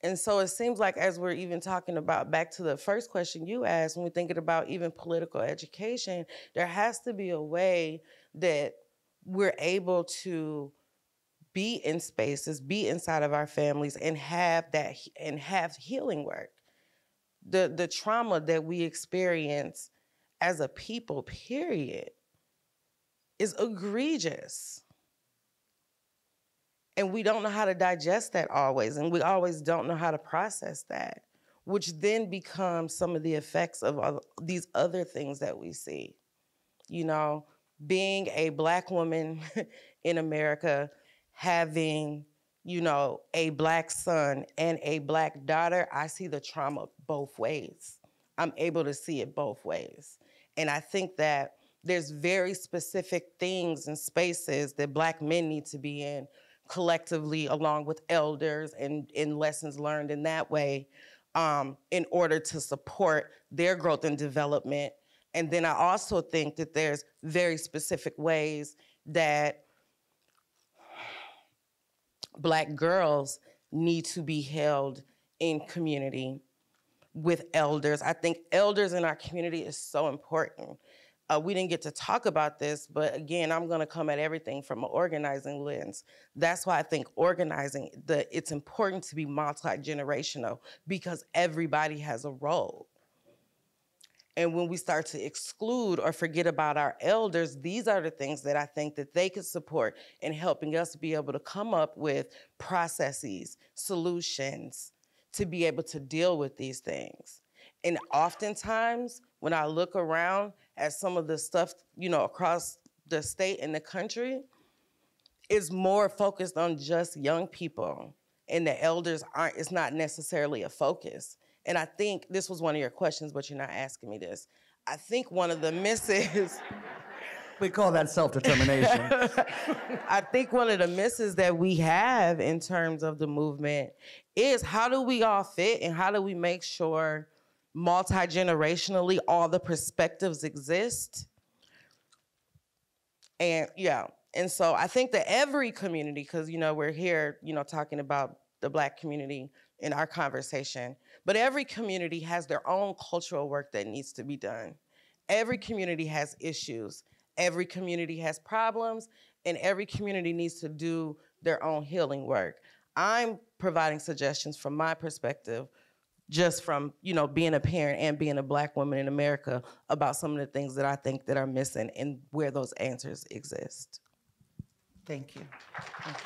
And so it seems like, as we're even talking about back to the first question you asked, when we're thinking about even political education, there has to be a way that we're able to be in spaces, be inside of our families, and have that and have healing work. The the trauma that we experience as a people, period, is egregious. And we don't know how to digest that always, and we always don't know how to process that, which then becomes some of the effects of these other things that we see. You know, being a black woman in America, having, you know, a black son and a black daughter, I see the trauma both ways. I'm able to see it both ways. And I think that there's very specific things and spaces that black men need to be in collectively along with elders and in lessons learned in that way um, in order to support their growth and development. And then I also think that there's very specific ways that black girls need to be held in community with elders. I think elders in our community is so important. Uh, we didn't get to talk about this, but again, I'm going to come at everything from an organizing lens. That's why I think organizing, the, it's important to be multi-generational because everybody has a role. And when we start to exclude or forget about our elders, these are the things that I think that they could support in helping us be able to come up with processes, solutions, to be able to deal with these things. And oftentimes, when I look around at some of the stuff, you know, across the state and the country, is more focused on just young people. And the elders aren't, it's not necessarily a focus. And I think this was one of your questions, but you're not asking me this. I think one of the misses. We call that self determination. I think one of the misses that we have in terms of the movement is how do we all fit and how do we make sure multi generationally all the perspectives exist? And yeah, and so I think that every community, because you know we're here, you know, talking about the Black community in our conversation, but every community has their own cultural work that needs to be done. Every community has issues. Every community has problems, and every community needs to do their own healing work. I'm providing suggestions from my perspective, just from you know being a parent and being a black woman in America about some of the things that I think that are missing and where those answers exist. Thank you. Thank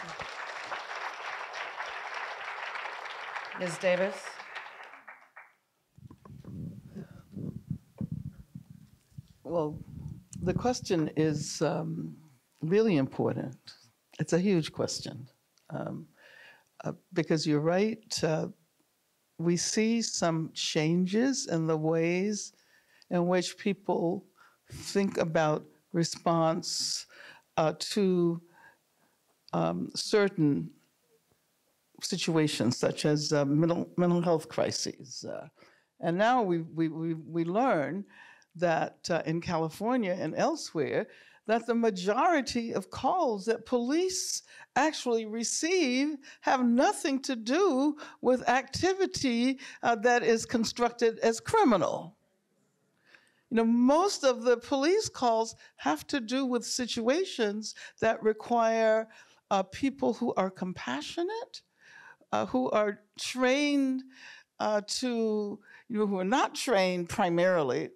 you. Ms. Davis? Well, the question is um, really important. It's a huge question. Um, uh, because you're right, uh, we see some changes in the ways in which people think about response uh, to um, certain situations, such as uh, mental, mental health crises. Uh, and now we, we, we, we learn that uh, in California and elsewhere, that the majority of calls that police actually receive have nothing to do with activity uh, that is constructed as criminal. You know, most of the police calls have to do with situations that require uh, people who are compassionate, uh, who are trained uh, to, you know, who are not trained primarily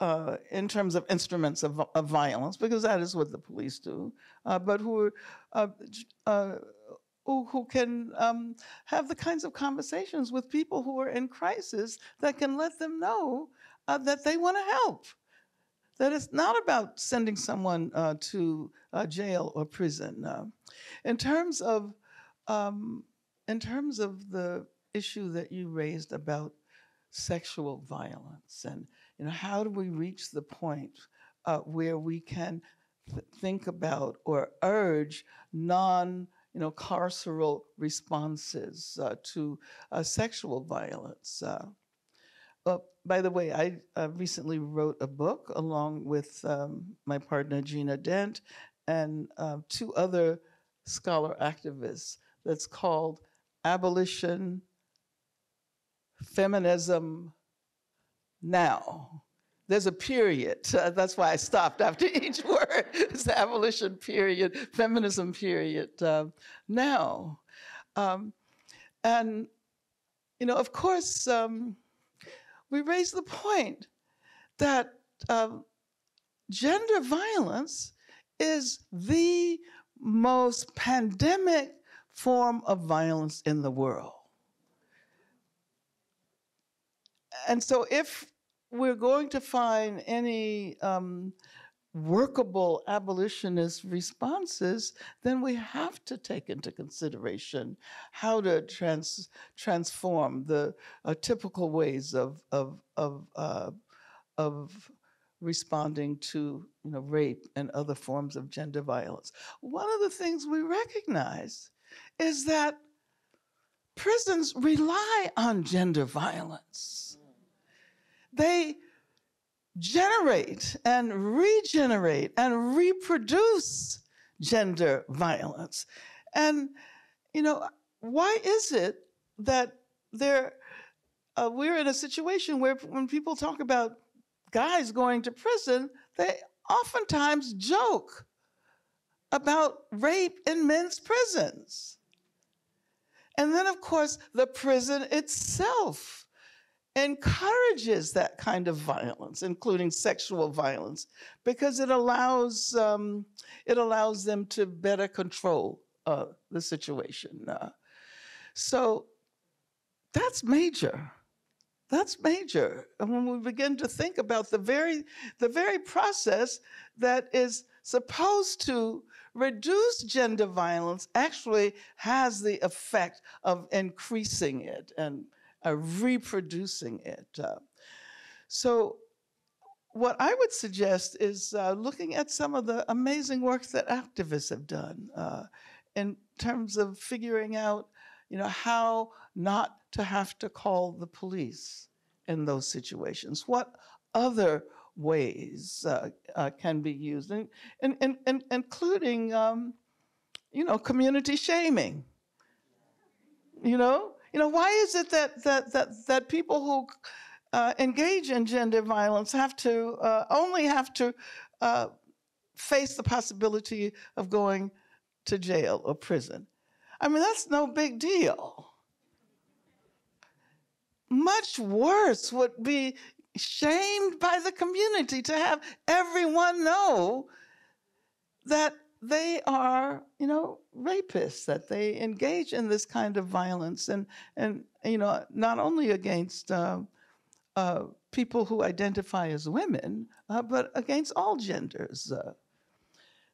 uh, in terms of instruments of, of, violence, because that is what the police do, uh, but who uh, uh, who, who, can um, have the kinds of conversations with people who are in crisis that can let them know uh, that they want to help. That it's not about sending someone to jail or prison. in terms of, um, in terms of the issue that you raised about sexual violence and you know, how do we reach the point uh, where we can th- think about or urge non you know, carceral responses uh, to uh, sexual violence. Uh, by the way, I recently wrote a book along with um, my partner Gina Dent and uh, two other scholar activists that's called Abolition, Feminism, now. There's a period. Uh, that's why I stopped after each word. It's the abolition period, feminism period, uh, now. Um, and, you know, of course, um, we raise the point that um, gender violence is the most pandemic form of violence in the world. And so, if we're going to find any um, workable abolitionist responses, then we have to take into consideration how to trans, transform the uh, typical ways of, of, of, uh, of responding to you know, rape and other forms of gender violence. One of the things we recognize is that prisons rely on gender violence they generate and regenerate and reproduce gender violence. And, you know, why is it that there, uh, we're in a situation where when people talk about guys going to prison, they oftentimes joke about rape in men's prisons. And then, of course, the prison itself encourages that kind of violence, including sexual violence, because it allows um, it allows them to better control uh, the situation. Uh, so that's major. That's major. And when we begin to think about the very the very process that is supposed to reduce gender violence actually has the effect of increasing it and uh, reproducing it. Uh, so what I would suggest is uh, looking at some of the amazing work that activists have done uh, in terms of figuring out, you know, how not to have to call the police in those situations. What other ways uh, uh, can be used, and, and, and, and including, um, you know, community shaming. You know, you know, why is it that that that that people who uh, engage in gender violence have to uh, only have to uh, face the possibility of going to jail or prison? I mean, that's no big deal. Much worse would be shamed by the community to have everyone know that they are, you know, rapists, that they engage in this kind of violence, and and you know, not only against uh, uh, people who identify as women, uh, but against all genders. Uh.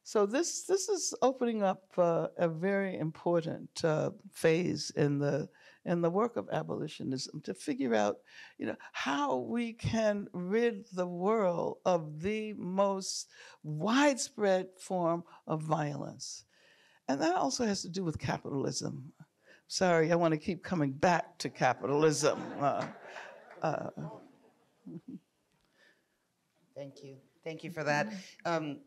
so this this is opening up uh, a very important uh, phase in the in the work of abolitionism to figure out, you know, how we can rid the world of the most widespread form of violence. And that also has to do with capitalism. Sorry, I want to keep coming back to capitalism. Uh, uh, Thank you. Thank you for that. Um,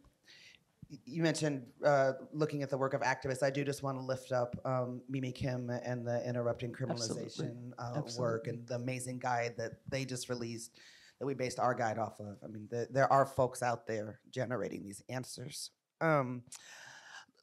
you mentioned uh, looking at the work of activists. I do just want to lift up um, Mimi Kim and the interrupting criminalization uh, work and the amazing guide that they just released that we based our guide off of. I mean, the, there are folks out there generating these answers. Um,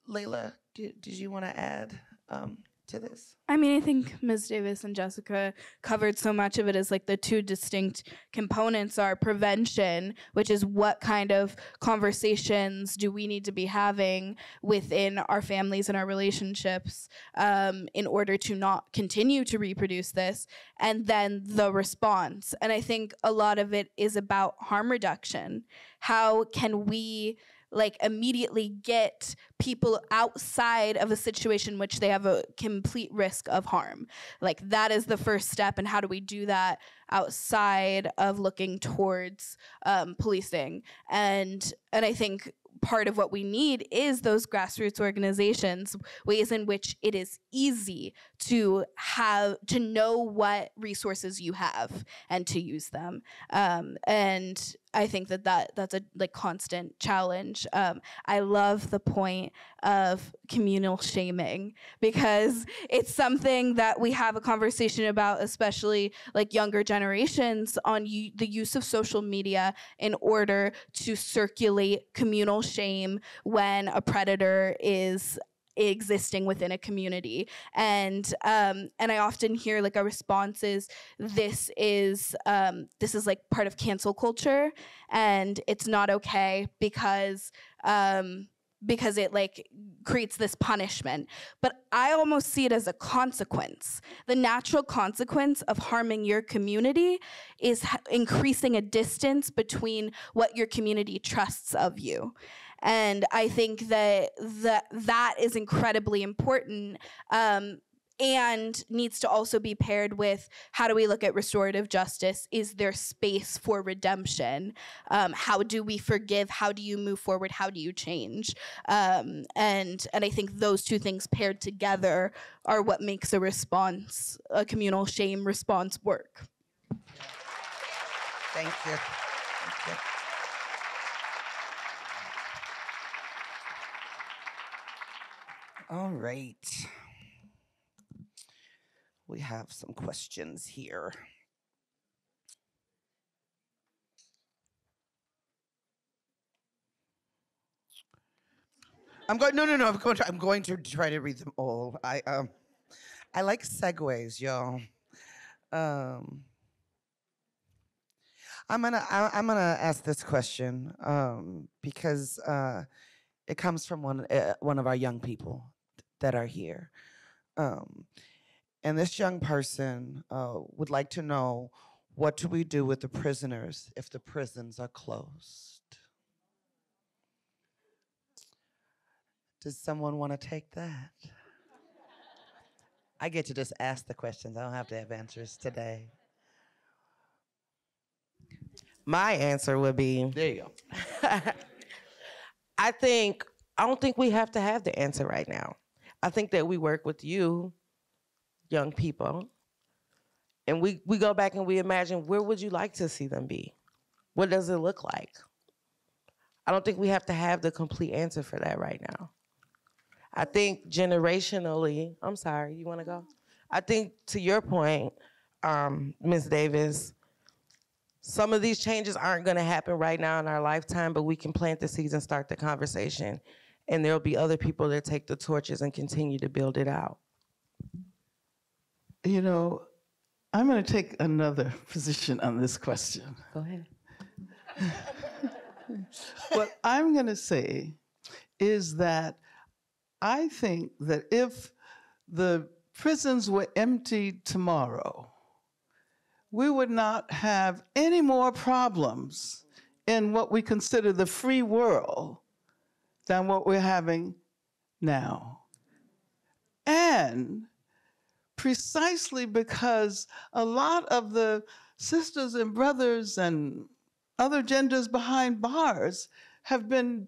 Leila, did, did you want to add um, to this? I mean, I think Ms. Davis and Jessica covered so much of it as like the two distinct components are prevention, which is what kind of conversations do we need to be having within our families and our relationships um, in order to not continue to reproduce this, and then the response. And I think a lot of it is about harm reduction. How can we like immediately get people outside of a situation which they have a complete risk of harm. Like that is the first step. And how do we do that outside of looking towards um, policing? And and I think part of what we need is those grassroots organizations ways in which it is easy to have to know what resources you have and to use them um, and I think that, that that's a like constant challenge. Um, I love the point of communal shaming because it's something that we have a conversation about, especially like younger generations, on u- the use of social media in order to circulate communal shame when a predator is existing within a community. And um and i often hear like a response is this is um this is like part of cancel culture and it's not okay because um because it like creates this punishment. But i almost see it as a consequence. The natural consequence of harming your community is increasing a distance between what your community trusts of you and I think that that that is incredibly important. Um, and needs to also be paired with how do we look at restorative justice? Is there space for redemption? Um, how do we forgive? How do you move forward? How do you change? Um, and and I think those two things paired together are what makes a response, a communal shame response, work. Thank you. Thank you. All right. We have some questions here. I'm going. No, no, no. I'm going. To, I'm going to try to read them all. I um, I like segues, y'all. Um, I'm gonna. I, I'm gonna ask this question um, because uh, it comes from one uh, one of our young people that are here. Um, and this young person uh, would like to know what do we do with the prisoners if the prisons are closed? Does someone want to take that? I get to just ask the questions. I don't have to have answers today. My answer would be There you go. I think I don't think we have to have the answer right now. I think that we work with you, young people, and we we go back and we imagine where would you like to see them be? What does it look like? I don't think we have to have the complete answer for that right now. I think generationally, I'm sorry, you want to go? I think to your point, um, Ms. Davis, some of these changes aren't going to happen right now in our lifetime, but we can plant the seeds and start the conversation. And there'll be other people that take the torches and continue to build it out. You know, I'm going to take another position on this question. Go ahead. what I'm going to say is that I think that if the prisons were emptied tomorrow, we would not have any more problems in what we consider the free world than what we're having now. And precisely because a lot of the sisters and brothers and other genders behind bars have been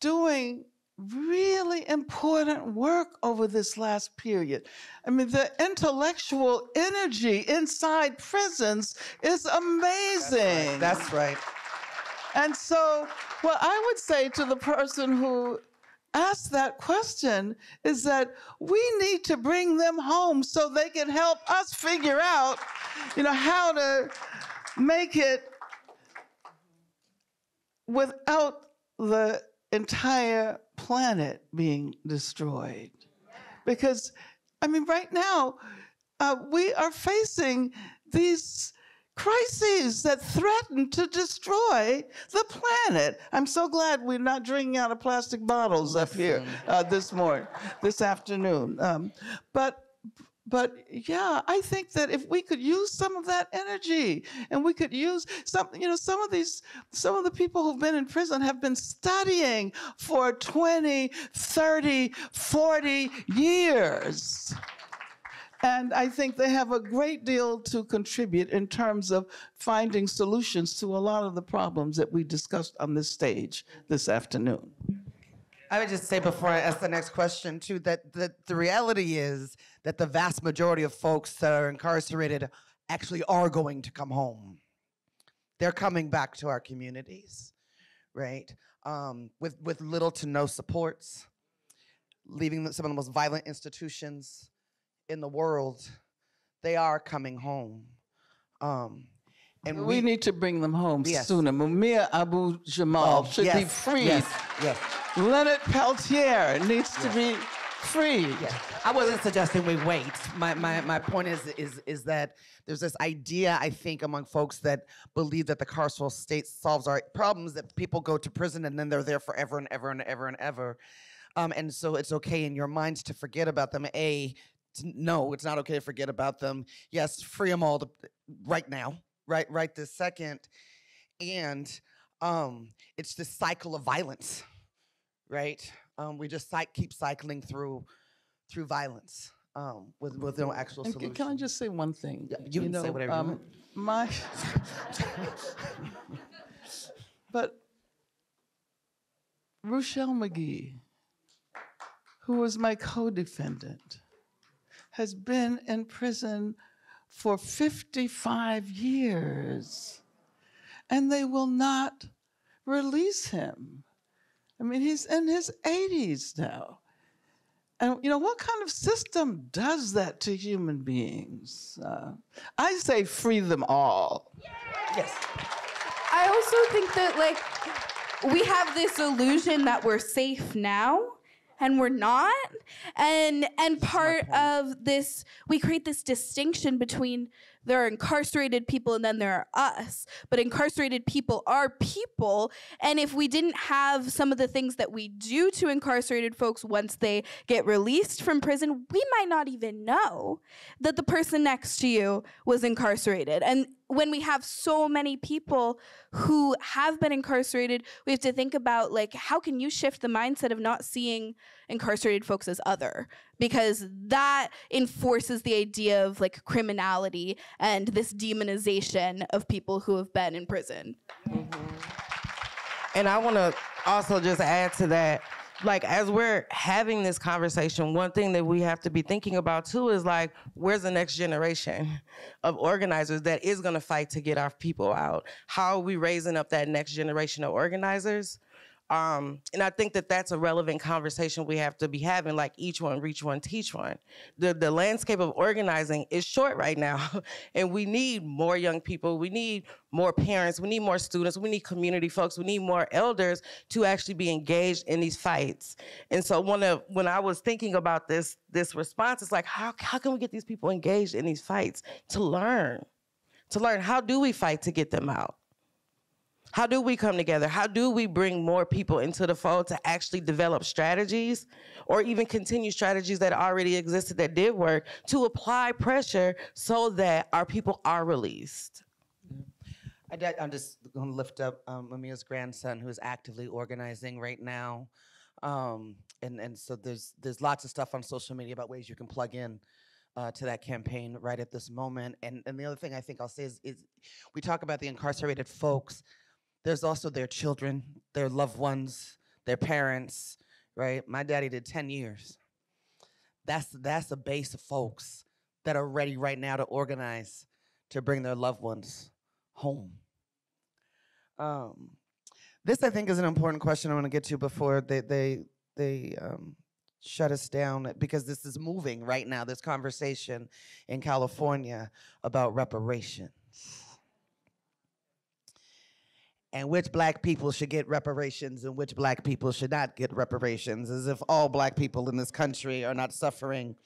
doing really important work over this last period. I mean, the intellectual energy inside prisons is amazing. That's right. And so, what I would say to the person who asked that question is that we need to bring them home so they can help us figure out, you know, how to make it without the entire planet being destroyed. Because, I mean, right now, uh, we are facing these crises that threaten to destroy the planet. I'm so glad we're not drinking out of plastic bottles up here uh, this morning, this afternoon. Um, but but yeah, I think that if we could use some of that energy and we could use some, you know, some of these, some of the people who've been in prison have been studying for 20, 30, 40 years. And I think they have a great deal to contribute in terms of finding solutions to a lot of the problems that we discussed on this stage this afternoon. I would just say before I ask the next question, too, that the, reality is that the vast majority of folks that are incarcerated actually are going to come home. They're coming back to our communities, right? Um, with, with little to no supports, leaving some of the most violent institutions in the world. They are coming home. Um, and We need to bring them home Yes. sooner. Mumia Abu Jamal Oh, should be yes, freed. Yes, yes. Leonard Peltier needs to be freed. I wasn't suggesting we wait. My, my, my point is, is, is that there's this idea, I think, among folks that believe that the carceral state solves our problems, that people go to prison and then they're there forever and ever and ever and ever. Um, and so it's okay in your minds to forget about them. A, no, it's not okay to forget about them. Yes, free them all to, right now, right, right this second. And um, it's this cycle of violence, right? Um, we just keep cycling through through violence um, with with no actual And solution. can I just say one thing? Yeah, you can say whatever you want. My, but Ruchell Magee, who was my co-defendant, has been in prison for 55 years, and they will not release him. I mean, he's in his 80s now. And you know what kind of system does that to human beings? Uh, I say free them all. yes. I also think that like we have this illusion that we're safe now and we're not. And and part of this we create this distinction between there are incarcerated people and then there are us. But incarcerated people are people and if we didn't have some of the things that we do to incarcerated folks once they get released from prison, we might not even know that the person next to you was incarcerated. And when we have so many people who have been incarcerated, we have to think about like how can you shift the mindset of not seeing incarcerated folks as other because that enforces the idea of like criminality and this demonization of people who have been in prison. Mm-hmm. And I want to also just add to that, like as we're having this conversation, one thing that we have to be thinking about too is like, where's the next generation of organizers that is going to fight to get our people out? How are we raising up that next generation of organizers? Um, and I think that that's a relevant conversation we have to be having, like each one, reach one, teach one. The, the landscape of organizing is short right now, and we need more young people, we need more parents, we need more students, we need community folks, we need more elders to actually be engaged in these fights. And so one of, when I was thinking about this, this response, it's like, how, how can we get these people engaged in these fights to learn? To learn, how do we fight to get them out? How do we come together? How do we bring more people into the fold to actually develop strategies or even continue strategies that already existed that did work to apply pressure so that our people are released? I, am just going to lift up um, grandson, who is actively organizing right now, um, and and so there's there's lots of stuff on social media about ways you can plug in uh, to that campaign right at this moment. And and the other thing I think I'll say is, is we talk about the incarcerated folks there's also their children, their loved ones, their parents, right? My daddy did 10 years. That's that's a base of folks that are ready right now to organize to bring their loved ones home. Um, this I think is an important question I want to get to before they they they um, shut us down because this is moving right now. This conversation in California about reparations and which black people should get reparations and which black people should not get reparations, as if all black people in this country are not suffering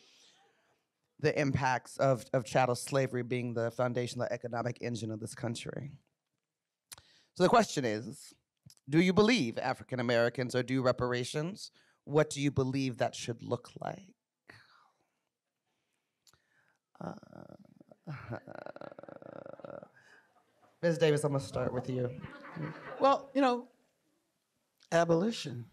the impacts of, of chattel slavery being the foundational economic engine of this country. So the question is do you believe African Americans are due reparations? What do you believe that should look like? Uh, Ms. Davis, I'm going to start with you. Well, you know, abolition.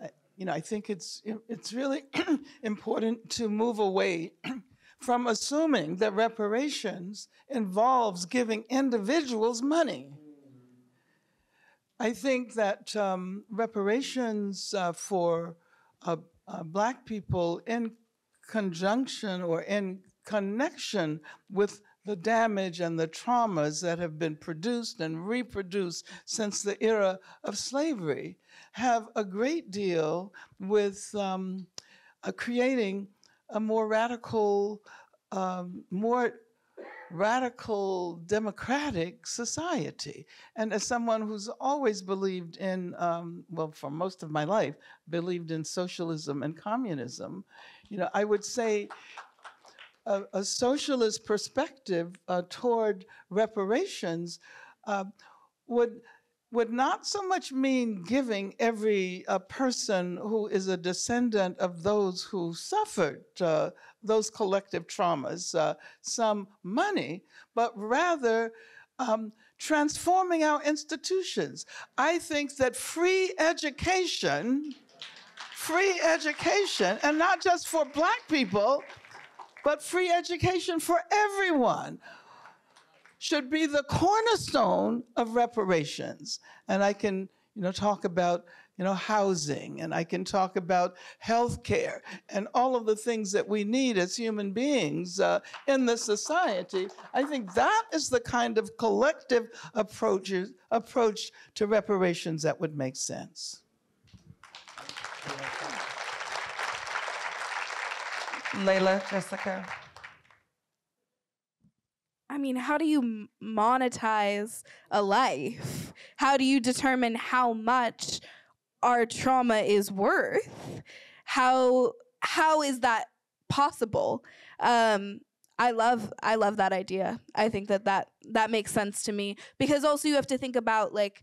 I, you know, I think it's it's really important to move away from assuming that reparations involves giving individuals money. I think that um, reparations uh, for uh, uh, Black people in conjunction or in connection with the damage and the traumas that have been produced and reproduced since the era of slavery have a great deal with um, uh, creating a more radical, um, more radical democratic society. And as someone who's always believed in, um, well, for most of my life, believed in socialism and communism, you know, I would say a, a socialist perspective uh, toward reparations uh, would would not so much mean giving every uh, person who is a descendant of those who suffered uh, those collective traumas uh, some money, but rather um, transforming our institutions. I think that free education, free education, and not just for black people, but free education for everyone should be the cornerstone of reparations. And I can, you know, talk about, you know, housing and I can talk about health care and all of the things that we need as human beings uh, in this society. I think that is the kind of collective approaches, approach to reparations that would make sense. Leila, Jessica. I mean, how do you monetize a life? How do you determine how much our trauma is worth? How how is that possible? Um, I love I love that idea. I think that that that makes sense to me because also you have to think about like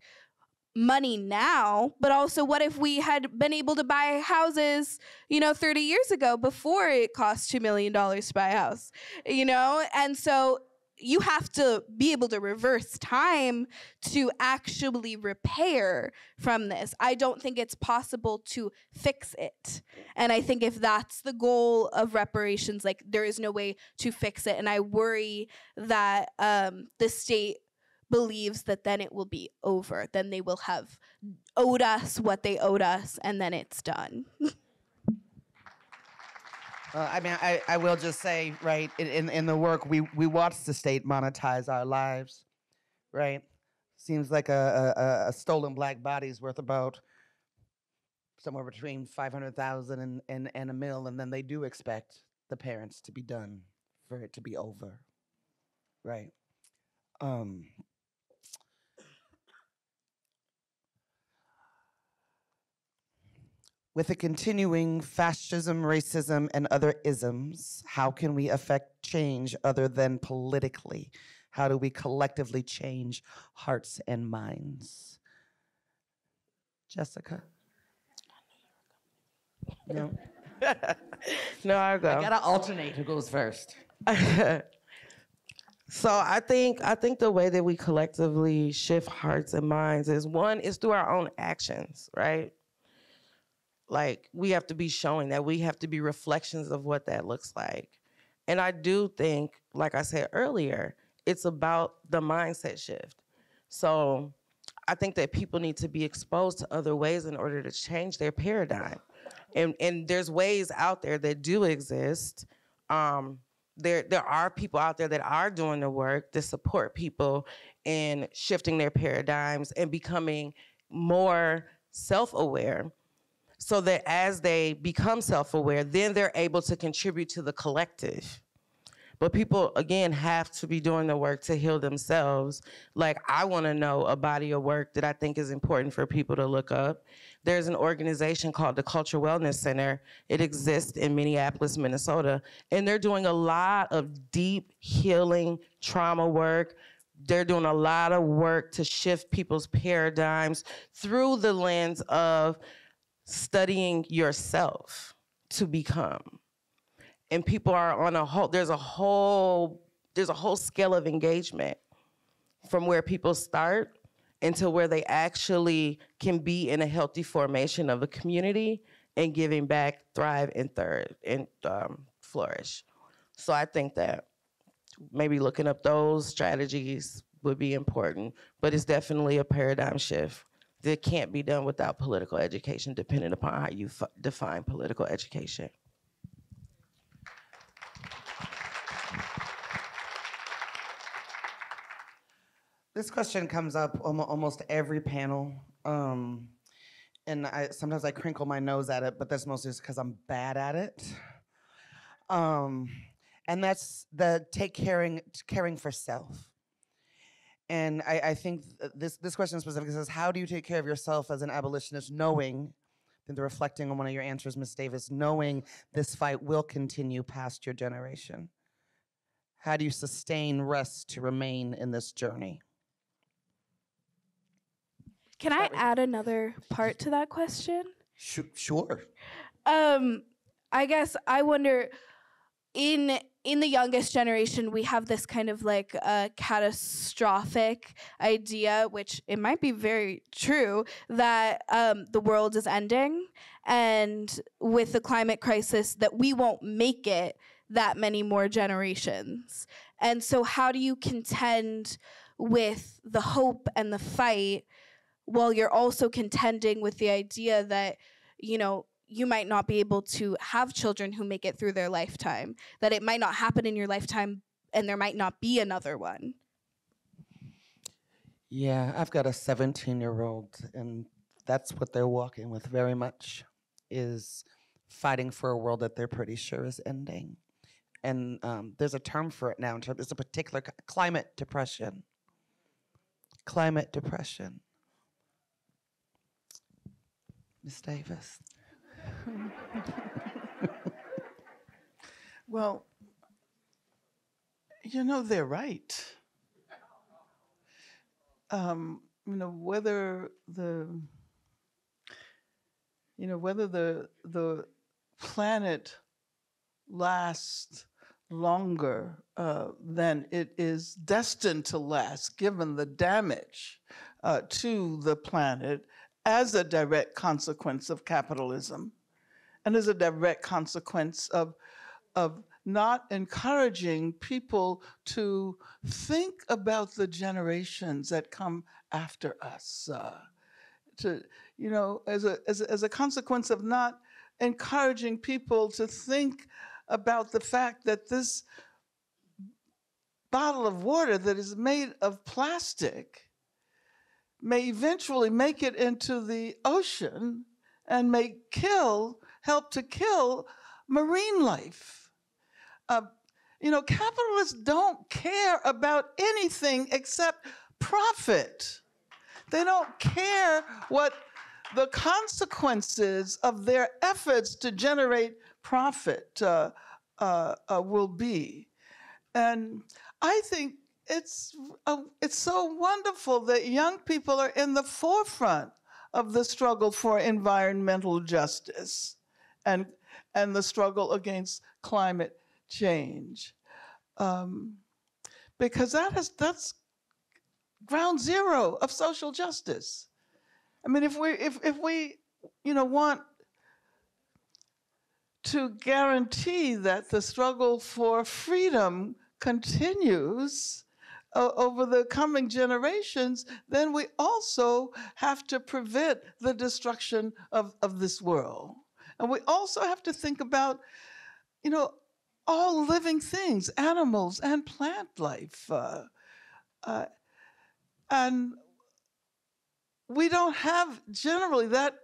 money now, but also what if we had been able to buy houses, you know, 30 years ago before it cost $2 million to buy a house, you know? And so you have to be able to reverse time to actually repair from this. I don't think it's possible to fix it. And I think if that's the goal of reparations, like there is no way to fix it. And I worry that um, the state believes that then it will be over. Then they will have owed us what they owed us, and then it's done. Uh, I mean, I, I will just say, right, in, in, the work, we, we watch the state monetize our lives, right? Seems like a, a, a stolen black body is worth about somewhere between 500,000 and, and, and a mil, and then they do expect the parents to be done for it to be over, right? Um, With the continuing fascism, racism, and other isms, how can we affect change other than politically? How do we collectively change hearts and minds? Jessica? No. no, I'll go. I gotta alternate who goes first. so I think I think the way that we collectively shift hearts and minds is one is through our own actions, right? Like we have to be showing that we have to be reflections of what that looks like. And I do think, like I said earlier, it's about the mindset shift. So I think that people need to be exposed to other ways in order to change their paradigm. And and there's ways out there that do exist. Um, there there are people out there that are doing the work to support people in shifting their paradigms and becoming more self-aware so that as they become self aware, then they're able to contribute to the collective. But people, again, have to be doing the work to heal themselves. Like, I want to know a body of work that I think is important for people to look up. There's an organization called the Culture Wellness Center. It exists in Minneapolis, Minnesota, and they're doing a lot of deep healing trauma work. They're doing a lot of work to shift people's paradigms through the lens of studying yourself to become. And people are on a whole, there's a whole, there's a whole scale of engagement from where people start until where they actually can be in a healthy formation of a community and giving back, thrive, and third and um, flourish. So I think that maybe looking up those strategies would be important, but it's definitely a paradigm shift that can't be done without political education, depending upon how you f- define political education. This question comes up on almost every panel. Um, and I, sometimes I crinkle my nose at it, but that's mostly just because I'm bad at it. Um, and that's the take caring, caring for self. And I, I think this, this question specifically says, how do you take care of yourself as an abolitionist knowing, I think reflecting on one of your answers, Ms. Davis, knowing this fight will continue past your generation? How do you sustain rest to remain in this journey? Can I add another part to that question? Sure. Um, I guess I wonder in in the youngest generation, we have this kind of like uh, catastrophic idea, which it might be very true, that um, the world is ending. And with the climate crisis, that we won't make it that many more generations. And so, how do you contend with the hope and the fight while you're also contending with the idea that, you know, you might not be able to have children who make it through their lifetime, that it might not happen in your lifetime and there might not be another one. Yeah, I've got a 17 year old, and that's what they're walking with very much is fighting for a world that they're pretty sure is ending. And um, there's a term for it now. It's a particular climate depression. Climate depression. Miss Davis. Well, you know, they're right. Um, you know, whether the you know whether the the planet lasts longer uh, than it is destined to last, given the damage uh, to the planet as a direct consequence of capitalism and as a direct consequence of, of not encouraging people to think about the generations that come after us. Uh, to, you know, as a, as a, as a consequence of not encouraging people to think about the fact that this bottle of water that is made of plastic may eventually make it into the ocean and may kill, help to kill marine life. Uh, you know, capitalists don't care about anything except profit. They don't care what the consequences of their efforts to generate profit uh, uh, uh, will be. And I think it's, uh, it's so wonderful that young people are in the forefront of the struggle for environmental justice and, and the struggle against climate change. Um, because that is, that's ground zero of social justice. I mean, if we, if, if we, you know, want to guarantee that the struggle for freedom continues uh, over the coming generations, then we also have to prevent the destruction of, of this world. And we also have to think about, you know, all living things, animals and plant life. Uh, uh, and we don't have generally that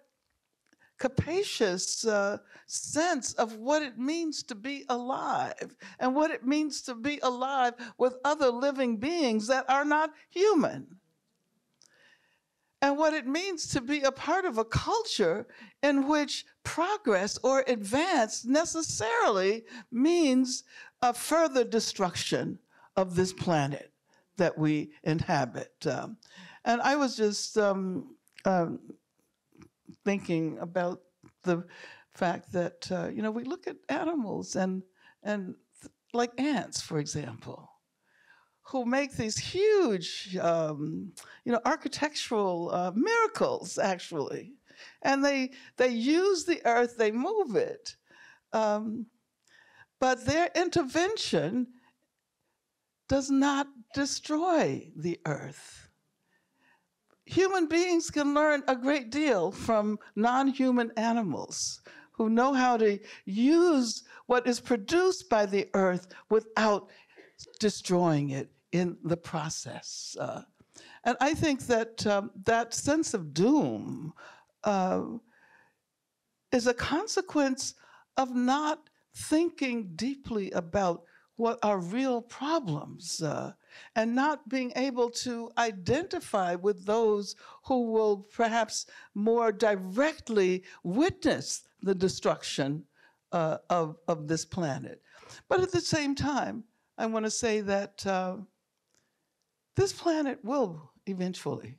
capacious uh, sense of what it means to be alive and what it means to be alive with other living beings that are not human. And what it means to be a part of a culture in which progress or advance necessarily means a further destruction of this planet that we inhabit. Um, and I was just um, um, thinking about the fact that uh, you know we look at animals and and like ants, for example, who make these huge um, you know architectural uh, miracles actually, and they they use the earth, they move it, um, but their intervention does not destroy the earth human beings can learn a great deal from non human animals who know how to use what is produced by the earth without destroying it in the process. Uh, and I think that um, that sense of doom uh, is a consequence of not thinking deeply about what are real problems uh, and not being able to identify with those who will perhaps more directly witness the destruction uh, of, of this planet. But at the same time, I want to say that uh, this planet will eventually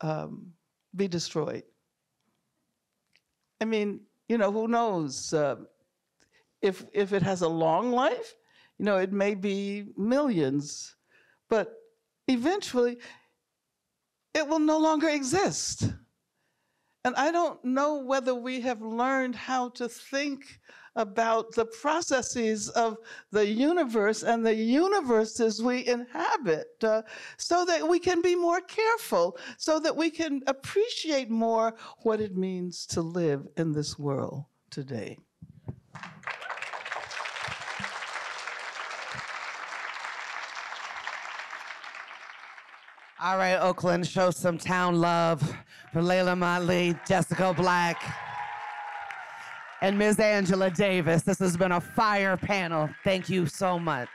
um, be destroyed. I mean, you know, who knows uh, if, if it has a long life? You know, it may be millions, but eventually it will no longer exist. And I don't know whether we have learned how to think about the processes of the universe and the universes we inhabit uh, so that we can be more careful, so that we can appreciate more what it means to live in this world today. All right, Oakland, show some town love for Leila Mottley, Jessica Black, and Ms. Angela Davis. This has been a fire panel. Thank you so much.